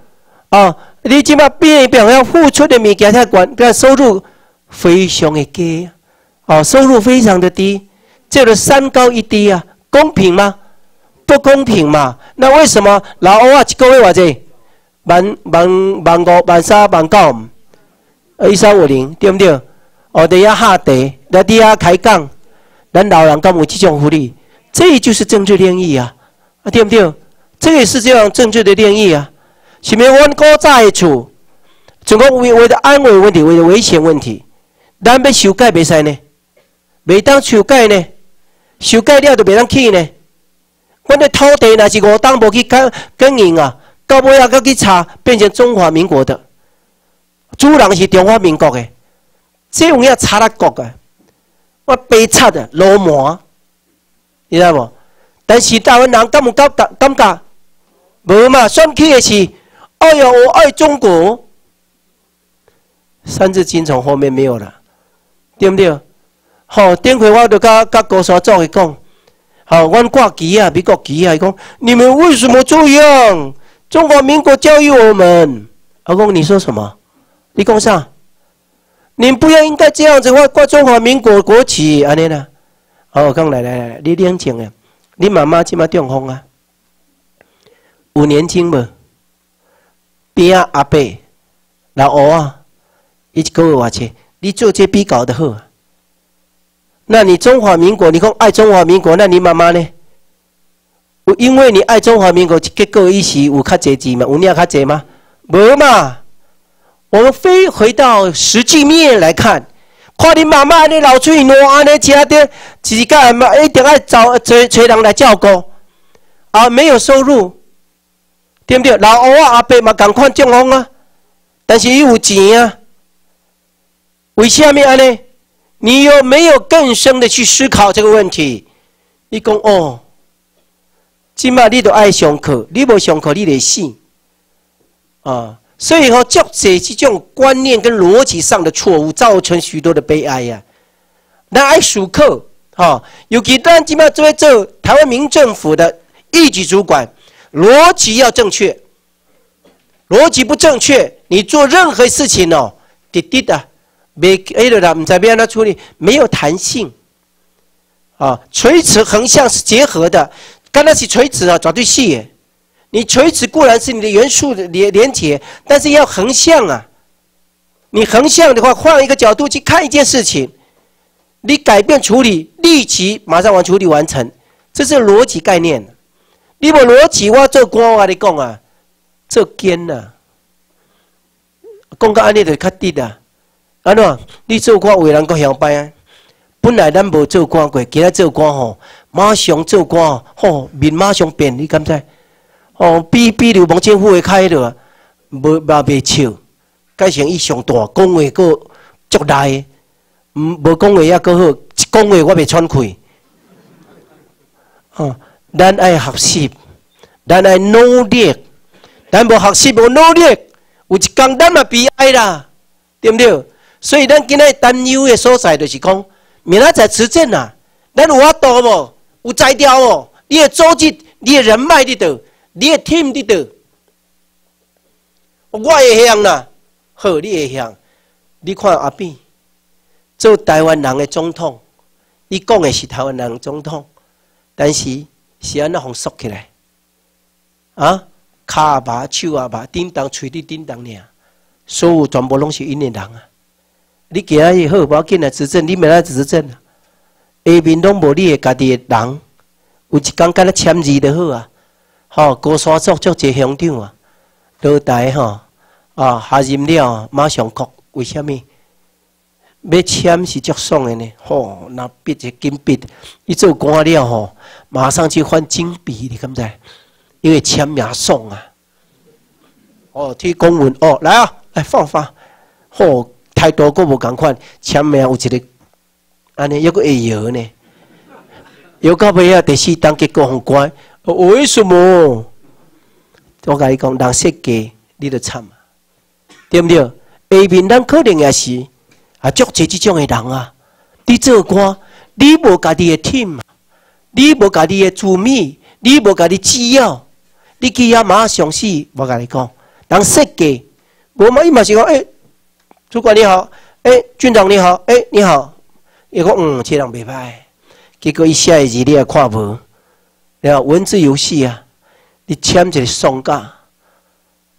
哦，你即码变一变要付出的物件太管，个收入非常的低，啊哦，收入非常的低，这个三高一低啊，公平吗？不公平嘛？那为什么老欧啊一个月偌济？万万万五万三万九，一三五零对不对？哦，底下下地，那底下开讲，咱老人敢有这种福利？这就是政治炼狱啊，啊对不对？这也是这样政治的炼狱啊。是免阮古早的厝，总讲为为了安危问题，为了危险问题，咱要修改袂使呢？袂当修改呢？修改了就袂当去呢？阮的土地若是五当无去经经营啊，到尾啊，搁去查变成中华民国的，主人是中华民国的，这有影查咱国的，我悲惨的罗马，你知无？但是台湾人敢有感感感觉？无嘛，算起的是，哎呀，我爱中国，三字经从后面没有了，对不对？好，顶回我就甲甲高所长讲，好，阮挂旗啊，美国旗啊，伊讲你们为什么这样？中华民国教育我们，阿公你说什么？你讲啥？你不要应该这样子挂挂中华民国国旗，安尼啦。好，讲来来来，你年轻啊，你妈妈即马中风啊？有年轻无？边阿伯老欧啊，一个月偌钱？你做这比搞得好啊。那你中华民国，你讲爱中华民国，那你妈妈呢？有因为你爱中华民国，结果一时有较济钱嘛？有领较济吗？无嘛。我们非回到实际面来看，看你妈妈你老嘴烂安尼吃的，自家嘛一定要找找找人来照顾，啊，没有收入。对不对？老欧啊，阿伯嘛，赶快中风啊！但是伊有钱啊，为什么安尼？你有没有更深的去思考这个问题？你讲哦，起码你都爱上课，你无上课你得死啊！所以吼，作者这种观念跟逻辑上的错误，造成许多的悲哀呀。那爱数课，哈，尤其咱起码作为这台湾民政府的一级主管。逻辑要正确，逻辑不正确，你做任何事情哦，滴滴的，没 A 的啦，唔知边样处理，没有弹性。啊，垂直横向是结合的，刚才是垂直啊，绝对细。你垂直固然是你的元素的连连接，但是要横向啊。你横向的话，换一个角度去看一件事情，你改变处理，立即马上完处理完成，这是逻辑概念。你无逻辑，我做官，我跟你讲啊，做奸呐，讲到安尼就较低啊。安怎？你做官为人够晓办啊？本来咱无做官过，今仔做官吼，马上做官吼，面马上变，你敢知？哦，比比刘邦政府会开了，无嘛袂笑，改成伊上大，讲话个足大，唔无讲话也够好，一讲话我袂喘气，哦。咱爱学习，咱爱努力，咱无学习无努力，有一工咱嘛悲哀啦，对不对？所以咱今日担忧的所在就是讲，明仔载执政啊，咱有法度无？有才调哦？你的组织、你的人脉伫倒？你的 team 伫倒？我会向啦，好，你会向？你看阿扁做台湾人的总统，你讲的是台湾人总统，但是。是安那红缩起来，啊，骹也麻，手也麻，叮当吹的叮当尔，所有全部拢是因的人啊！你今日好，无要紧来执政，你明仔执政？下面拢无你的家己的人，有一天干咧签字就好啊！吼，高山族足济乡长啊，老台吼啊，下任了马上哭，为虾米？要签是足爽的呢，吼，那笔一金笔，一做官了吼，马上去换金笔，你敢知？因为签名爽啊！哦，去公文哦，来啊，来放放，吼，太多个无共款，签名有一个，安尼有个会摇呢，摇到尾啊，第四档结果很乖，为什么？我甲你讲，人设计你都惨啊，对不对？下面咱可能也是。啊，足济即种诶人啊！你做官，你无家己诶 team，你无家己诶主秘，你无家己机要，你机要马上死。我甲你讲，人设计，我嘛伊嘛是讲，诶，主管你好，诶，军长你好，诶，你好，伊讲嗯，这人袂歹。结果伊写字你也看无，然后文字游戏啊，你签一个送假，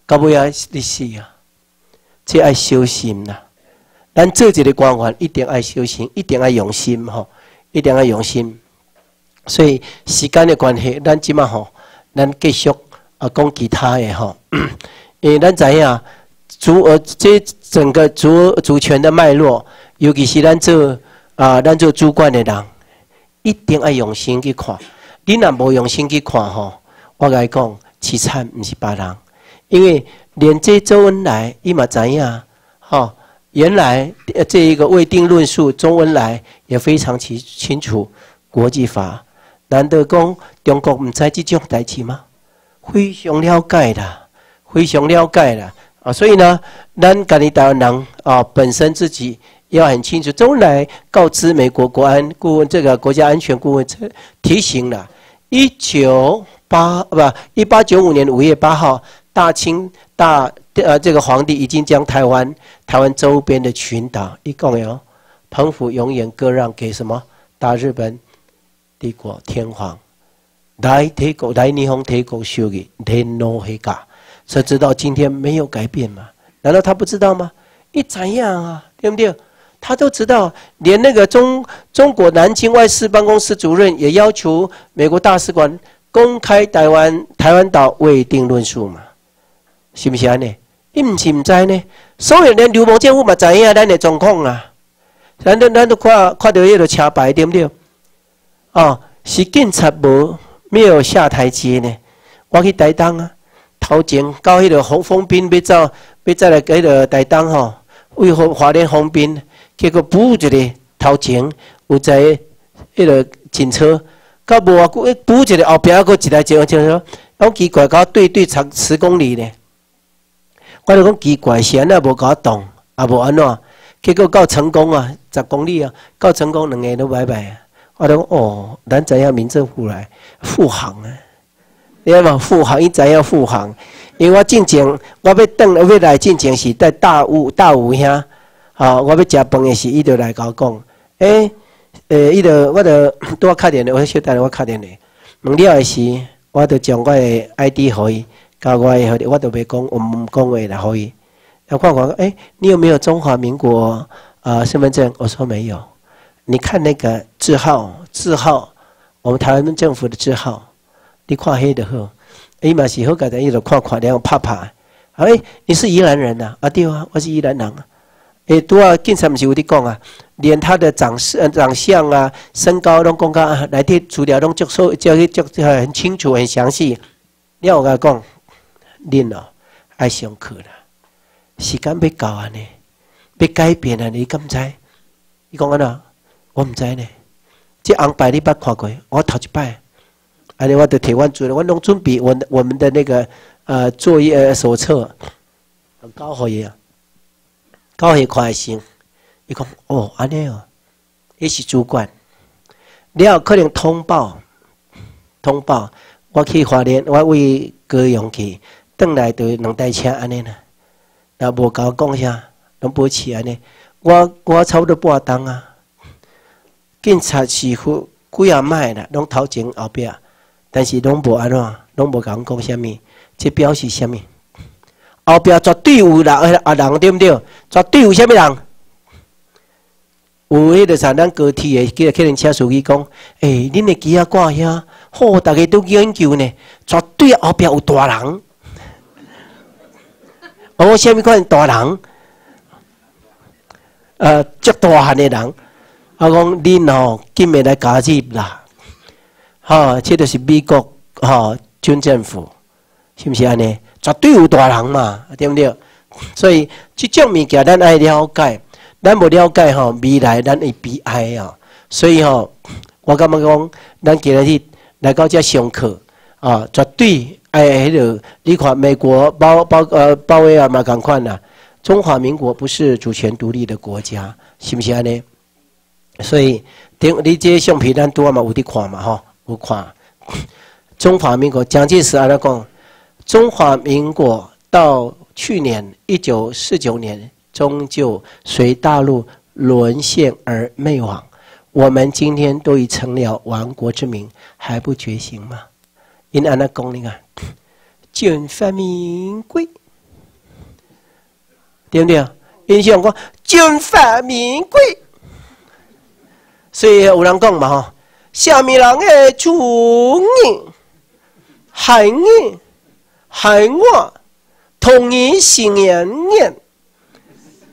到尾啊，你死啊，这爱小心呐。咱做一个官员，一定爱小心，一定爱用心吼，一定要用心。所以时间的关系，咱即马吼，咱继续啊讲其他的吼。[coughs] 因为咱知影主呃这整个主主权的脉络，尤其是咱做啊咱做主管的人，一定要用心去看。你若无用心去看吼，我甲你讲，凄惨毋是别人，因为连这周恩来伊嘛知影吼，原来这一个未定论述，周恩来也非常清清楚国际法。难得讲中国毋知即种代志吗？非常了解啦，非常了解啦啊！所以呢，咱家己台湾人啊，本身自己要很清楚。周恩来告知美国国安顾问，这个国家安全顾问提醒了：一九八不一八九五年五月八号，大清大呃这个皇帝已经将台湾台湾周边的群岛一共有澎湖永远割让给什么大日本。帝国天皇来提国来霓虹提国修的天皇黑噶，谁知道今天没有改变吗？难道他不知道吗？一怎样啊？对不对？他都知道，连那个中中国南京外事办公室主任也要求美国大使馆公开台湾台湾岛未定论述嘛？是不是安尼？你唔是唔知呢？所有连流氓政府嘛知影咱的状况啊！咱都咱都看看到迄个车牌，对不对？哦，是警察无没有下台阶呢？我去台东啊，头前到迄个红封兵要走，要再来迄个台东吼，为何华联红兵？结果补一个头前有在迄个警车，到无啊，补一个后壁还佫一台车，就说好奇怪，甲我对对长十公里呢。我就讲奇怪，是安那无甲我动，也无安怎？结果到成功啊，十公里啊，到成功两个都拜拜啊。我讲哦，咱怎样民政府来护航啊？你看嘛，护航，伊怎样护航？因为我进前，我要等，要来进前是在大雾大雾遐，好，我要食饭诶时，伊就来甲我讲，诶，诶，伊就我就 [coughs] 拄我敲电话，我小等我敲电话，问了诶时，我就将我诶 ID 给伊，交我的，我都袂讲，我唔讲话来互伊。要看看，诶，你有没有中华民国啊身份证？我说没有。你看那个字号，字号，我们台湾政府的字号，你看黑的好，伊嘛是好改的，伊就看看然后拍拍，哎，你是宜兰人呐？啊对啊，我是宜兰人啊。诶，拄啊，警察毋是有伫讲啊，连他的长相、长相啊、身高拢公开，来啲资料拢足数，叫去足很清楚、很详细。你我甲讲，恁哦爱上课啦，时间要到啊呢，要改变啊，你敢知？伊讲安怎？我唔知呢，这安排你捌看过？我头一摆，安尼我就提阮做了，我拢准备我我们的那个呃作业手册，交互伊啊，交互看先。伊讲哦，安尼哦，伊是主管，你要可能通报，通报，我去华联，我为高雄去，转来就两台车安尼啦，那无甲我讲啥，拢保持安尼，我我差不多半档啊。警察是乎几啊卖啦，拢头前后壁，但是拢无安怎，拢无甲阮讲啥物，这表示啥物？后壁绝对有人，啊人对毋对？绝对有虾米人？有迄个啥咱高铁的，叫客人车司机讲，诶，恁的机啊挂遐，好，大家都研究呢，绝对后壁有大人。[laughs] 哦，虾米款大人？呃，足大汉的人。我讲恁吼，今日来加入啦，哈，这就是美国哈军政府，是不是安尼？绝对有大人嘛，对不对？所以这种物件咱爱了解，咱无了解吼，未来咱会悲哀啊。所以吼，我感觉讲，咱今日来到这上课啊，绝对爱迄个。你看美国包包呃包围啊嘛，共款呐。中华民国不是主权独立的国家，是不是安尼？所以，顶你这橡皮咱多嘛有伫看嘛吼，有看。中华民国蒋介石安尼讲，中华民国到去年一九四九年，终究随大陆沦陷而灭亡。我们今天都已成了亡国之民，还不觉醒吗？因安那讲你看，[laughs] 军法民贵，对不对啊？因想讲军法民贵。所以有人讲嘛吼，下面人的主人害你害我，统一新年念，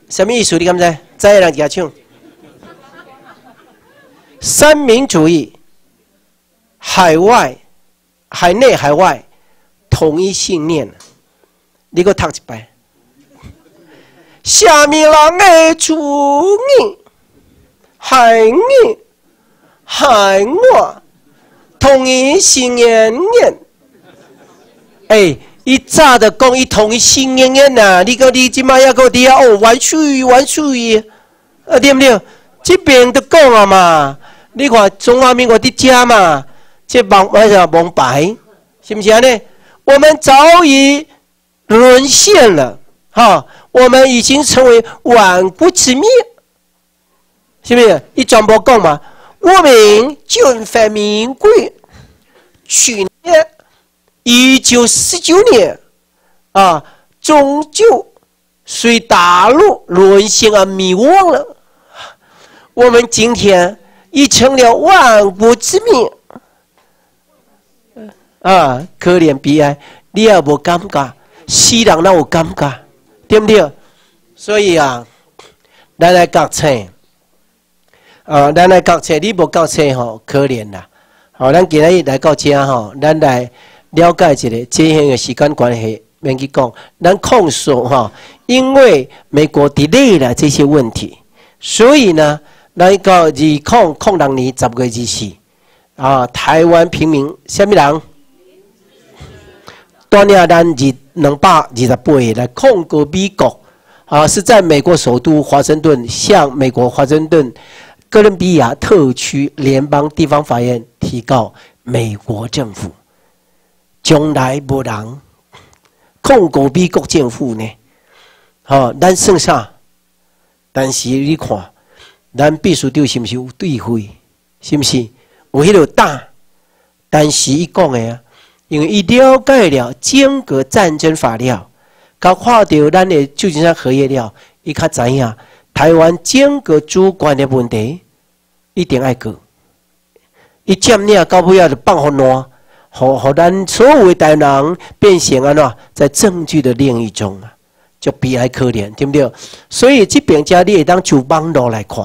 什么意思？你敢知？再让人家唱。三民主义，海外、海内、海外统一信念，你给我读一摆。下面人的主义，海内、海外统一信念。哎，一早的讲一统一信念呐，你个你今麦要给我听哦，万岁万岁，啊对不对？这边都讲了嘛。你看中华民国的家嘛，这蒙为什么蒙白？是不是呢？我们早已沦陷了，哈！我们已经成为万国之灭，是不是？一转播讲嘛，我们军阀民国去年一九四九年啊，终究随大陆沦陷而灭亡了。我们今天。已成了万国之命，啊，可怜悲哀，你也无尴尬，死人那有尴尬，对不对？所以啊，咱来觉醒，啊，咱来觉醒，你无觉醒吼，可怜啦。好，咱今日来到这吼，咱来了解一下，这样的时间关系，免去讲，咱控诉哈，因为美国 delay 了这些问题，所以呢。那一个二控控人年十个日四啊，台湾平民什么人？锻炼咱二两百二十八来控告美国啊，是在美国首都华盛顿向美国华盛顿哥伦比亚特区联邦地方法院提告美国政府，将来无人控过美国政府呢？好，咱剩啥，但是你看。咱必须对是毋是有对会，是毋是有迄个大？但是伊讲的啊，因为伊了解了间隔战争法了，甲看到咱的旧金山合约了，伊较知影台湾间隔主权的问题一定爱过。伊占领到尾要就放互烂，互互咱所有的台人变成安怎，在证据的另一中啊，就悲哀可怜，对不对？所以这边家你会当就网络来看。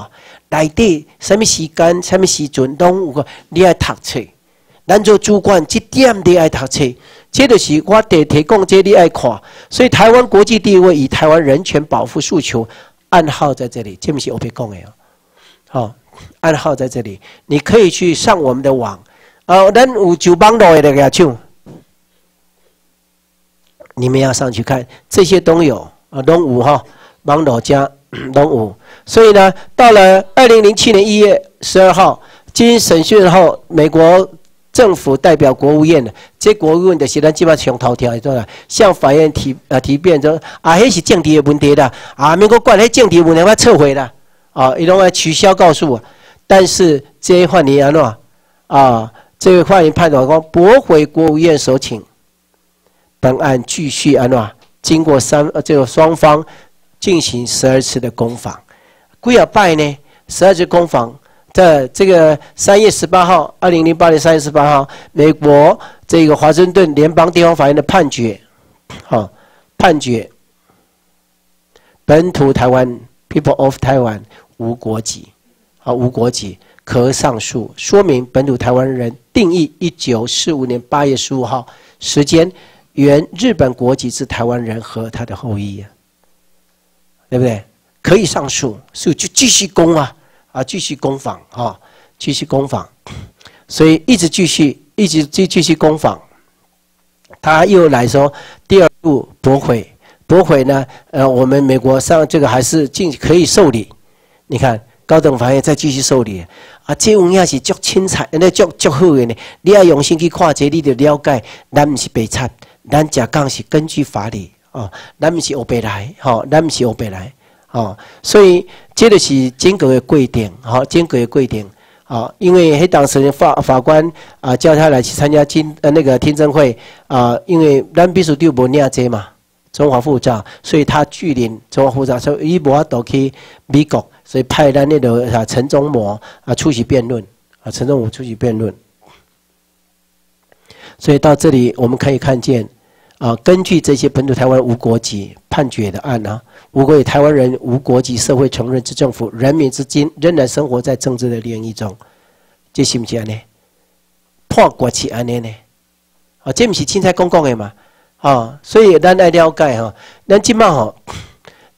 内底什么时间、什么时阵拢有个，你爱读册。咱做主管，这点你爱读册，这就是我得提供这你爱看。所以台湾国际地位与台湾人权保护诉求暗号在这里，这不是我别讲的哦。好，暗号在这里，你可以去上我们的网。啊，咱有九帮路的那个唱，你们要上去看，这些都有啊，都有哈，帮路加。[coughs] 东吴，所以呢，到了二零零七年一月十二号，经审讯后，美国政府代表国务院的，这国务院的写单基本上头条，对吧？向法院提呃提辩说啊，那是政治的问题的啊，美国管那政治问题要撤回了啊，一种要取消告诉我。但是这一换你安诺啊，这位法院判决说驳回国务院所请，本案继续安诺，经过三呃这个双方。进行十二次的攻防，贵尔拜呢？十二次攻防，在这个三月十八号，二零零八年三月十八号，美国这个华盛顿联邦地方法院的判决，好，判决本土台湾 （People of Taiwan） 无国籍，好，无国籍可上诉，说明本土台湾人定义一九四五年八月十五号时间，原日本国籍之台湾人和他的后裔。对不对？可以上诉，所以就继续攻啊啊，继续攻防啊，继续攻防，所以一直继续，一直继继续攻防。他又来说第二步驳回，驳回呢？呃，我们美国上这个还是进可以受理。你看高等法院再继续受理啊，这种也是足精彩，那足足好的呢。你要用心去看这，你就了解，咱不是白贼，咱讲讲是根据法律。哦，咱不是欧白来，吼，咱不是欧白来，哦，所以这个是间隔的规定，好，间隔的规定，哦，因为黑当时法法官啊叫他来去参加听呃那个听证会啊，因为咱必须丢无念这嘛，中华护照，所以他拒领中华护照，所以伊无法度去美国，所以派咱那个啊陈忠模啊出席辩论，啊陈忠武出席辩论，所以到这里我们可以看见。啊，根据这些本土台湾无国籍判决的案啊，无国籍台湾人无国籍社会承认之政府，人民至今仍然生活在政治的联谊中，这是不是安尼？破国旗安尼呢？啊，这不是青菜公共的嘛？啊，所以咱来了解哈，咱今嘛吼，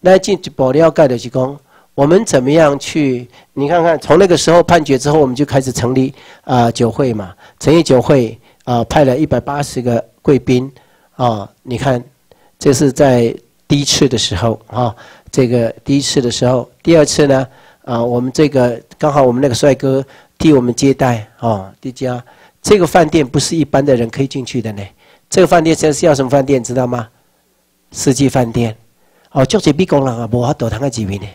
来进一步了解的是讲，我们怎么样去？你看看，从那个时候判决之后，我们就开始成立啊酒会嘛，成立酒会啊，派了一百八十个贵宾。啊，你看，这是在第一次的时候啊，这个第一次的时候，第二次呢，啊，我们这个刚好我们那个帅哥替我们接待啊，迪家，这个饭店不是一般的人可以进去的呢。这个饭店现在是要什么饭店，知道吗？四季饭店。哦，就是比工人啊，无法躲他个几位呢。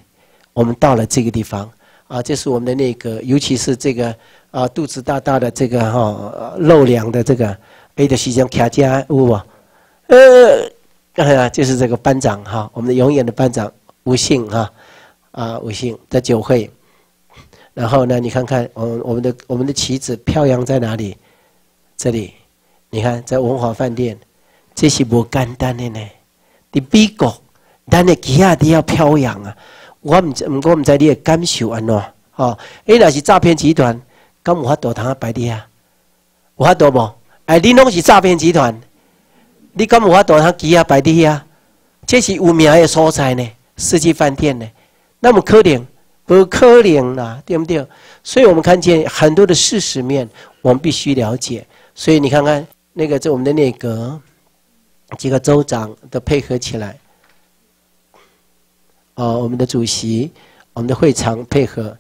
我们到了这个地方啊，这是我们的那个，尤其是这个啊，肚子大大的这个哈，露粮的这个 A 的西装卡加有无？呃，哎呀，就是这个班长哈，我们的永远的班长吴信哈，啊吴信的酒会，然后呢，你看看我们我们的我们的旗子飘扬在哪里？这里，你看在文华饭店，这是不简单的呢。在美国，咱的旗啊都要飘扬啊。我唔唔过唔知你的感受安怎？哦，你，那是诈骗集团，咁有法度通摆啲啊？有法度无？哎，你拢是诈骗集团。你敢有法度他旗啊摆伫啊？这是有名的所在呢，四季饭店呢。那么可怜，不可怜啦，对不对？所以我们看见很多的事实面，我们必须了解。所以你看看那个，在我们的内阁几个州长都配合起来，啊，我们的主席，我们的会场配合，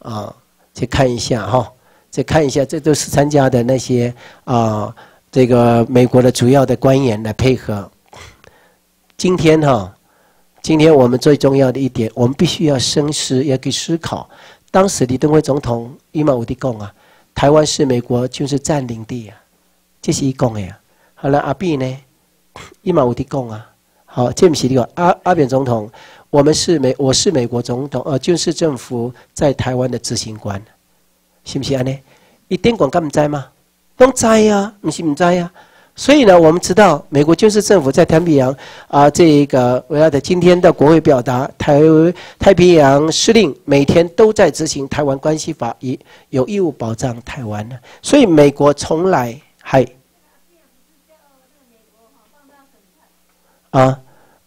啊，去看一下哈，再看一下，这都是参加的那些啊。这个美国的主要的官员来配合。今天哈，今天我们最重要的一点，我们必须要深思，要去思考。当时李登辉总统一马五的讲啊，台湾是美国军事占领地啊，这是一讲的呀。好了，阿扁呢，一马五的讲啊，好，这不是这个阿阿扁总统，我们是美，我是美国总统，呃，军事政府在台湾的执行官，是不是安呢？一点广告唔在吗？都在呀，你是不在呀？所以呢，我们知道美国军事政府在太平洋啊，这一个我要在今天的国会表达，台太平洋司令每天都在执行台湾关系法，以有义务保障台湾的。所以美国从来还啊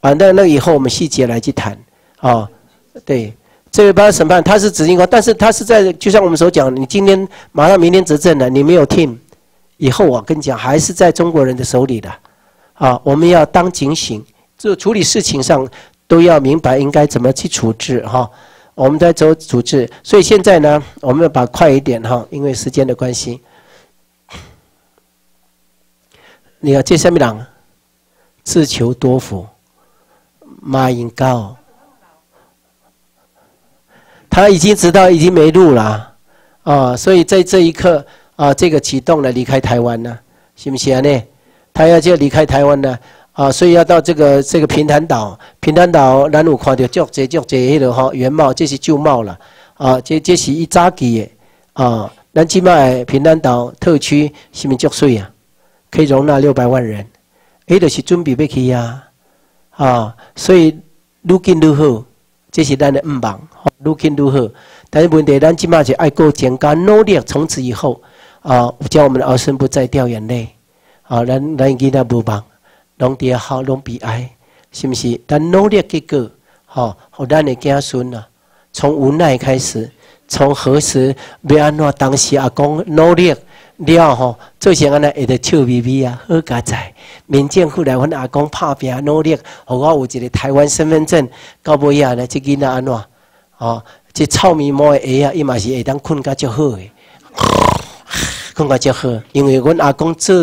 反正那以后我们细节来去谈啊，对。这个帮审判，他是执行官，但是他是在，就像我们所讲，你今天马上明天执政了，你没有听，以后我跟你讲，还是在中国人的手里的，啊，我们要当警醒，就处理事情上都要明白应该怎么去处置哈，我们在走处置，所以现在呢，我们要把快一点哈，因为时间的关系，你要接下面讲，自求多福，马英高。他已经知道已经没路了，啊，所以在这一刻啊，这个启动了离开台湾呢，行不行呢？他要就离开台湾呢，啊，所以要到这个这个平潭岛，平潭岛咱有看到足这足这迄个吼原貌，这是旧貌了，啊，这这是一早期的，啊，咱即卖平潭岛特区是咪足水啊？可以容纳六百万人，迄就是准备要去呀，啊，所以愈近愈好。这是咱的唔忙，愈近愈好。但是问题，咱即马就爱过增加努力，从此以后啊，叫我们的儿孙不再掉眼泪。啊，咱咱囡仔无忙，拢伫好，拢悲哀，是不是？但努力结果，好，好咱的子孙啊，从无奈开始，从何时要安怎？当时阿公努力。了吼，做成安尼会得笑眯眯啊，好佳哉！民政府来阮阿公拍拼努力，互我有一个台湾身份证，到尾啊呢，即囡仔安怎？哦，即臭咪毛的鞋啊，伊嘛是会当困甲足好诶，[laughs] 困甲足好，因为阮阿公做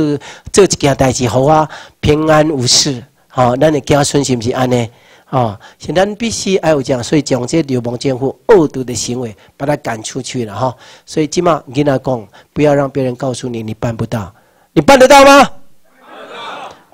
做一件代志，互我平安无事。吼，咱的子孙是毋是安尼？啊，现在你必须要有这样，所以将这流氓奸夫恶毒的行为把他赶出去了哈。所以起码跟他讲，不要让别人告诉你你办不到，你办得到吗？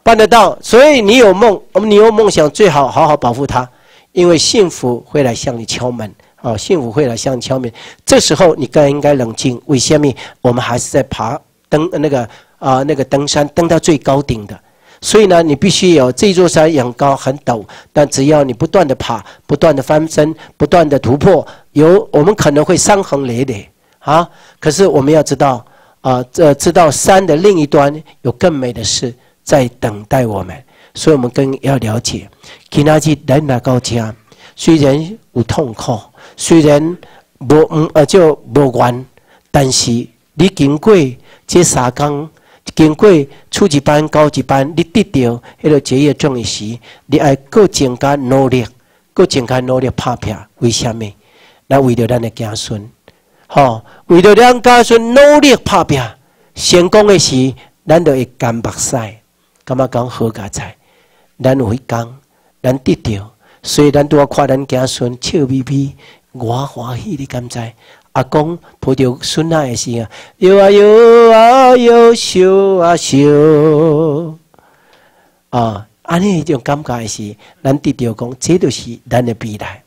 办得到，所以你有梦，我们你有梦想，最好好好保护他，因为幸福会来向你敲门啊，幸福会来向你敲门。这时候你更应该冷静，为什么？我们还是在爬登那个啊那个登山登到最高顶的。所以呢，你必须有这座山很高很陡，但只要你不断的爬，不断的翻身，不断的突破，有我们可能会伤痕累累啊。可是我们要知道啊，这知道山的另一端有更美的事在等待我们，所以我们更要了解。其他去人来高家，虽然有痛苦，虽然无嗯呃就无关，但是你经过这三工。经过初级班、高级班，你得到迄个结业证的时，你爱更增加努力，更增加努力拍拼。为什么？那为了咱的子孙，吼，为了咱家孙努力拍拼，成功的时，咱就会干目屎，干嘛讲好家在？咱有去讲，咱得到，所以咱都要看咱家孙笑眯眯，我欢喜的甘在。阿公抱着孙仔的时啊，摇啊摇啊摇，笑啊笑，啊，安尼一种感觉的是，咱得着讲，这就是咱的未来。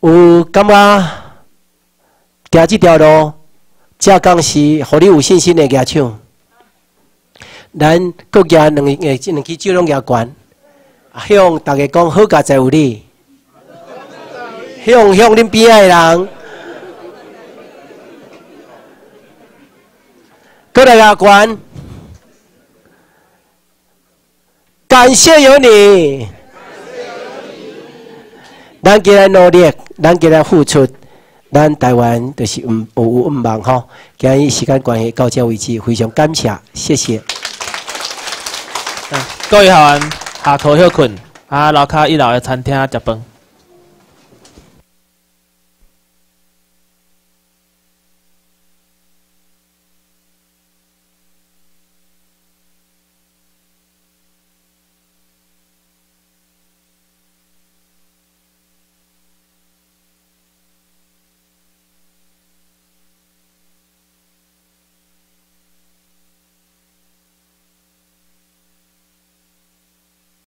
有感觉行这条路，这讲是，互你有信心的举手。咱国家两诶，两支酒拢举悬，向大家讲，好佳在有你。向向恁边的人，各位阿官，感谢有你，咱今日努力，咱今日付出，咱台湾就是唔有唔忙吼。今日时间关系到这为止，非常感谢，谢谢。各位好，下课休困，啊，楼骹一楼的餐厅食饭。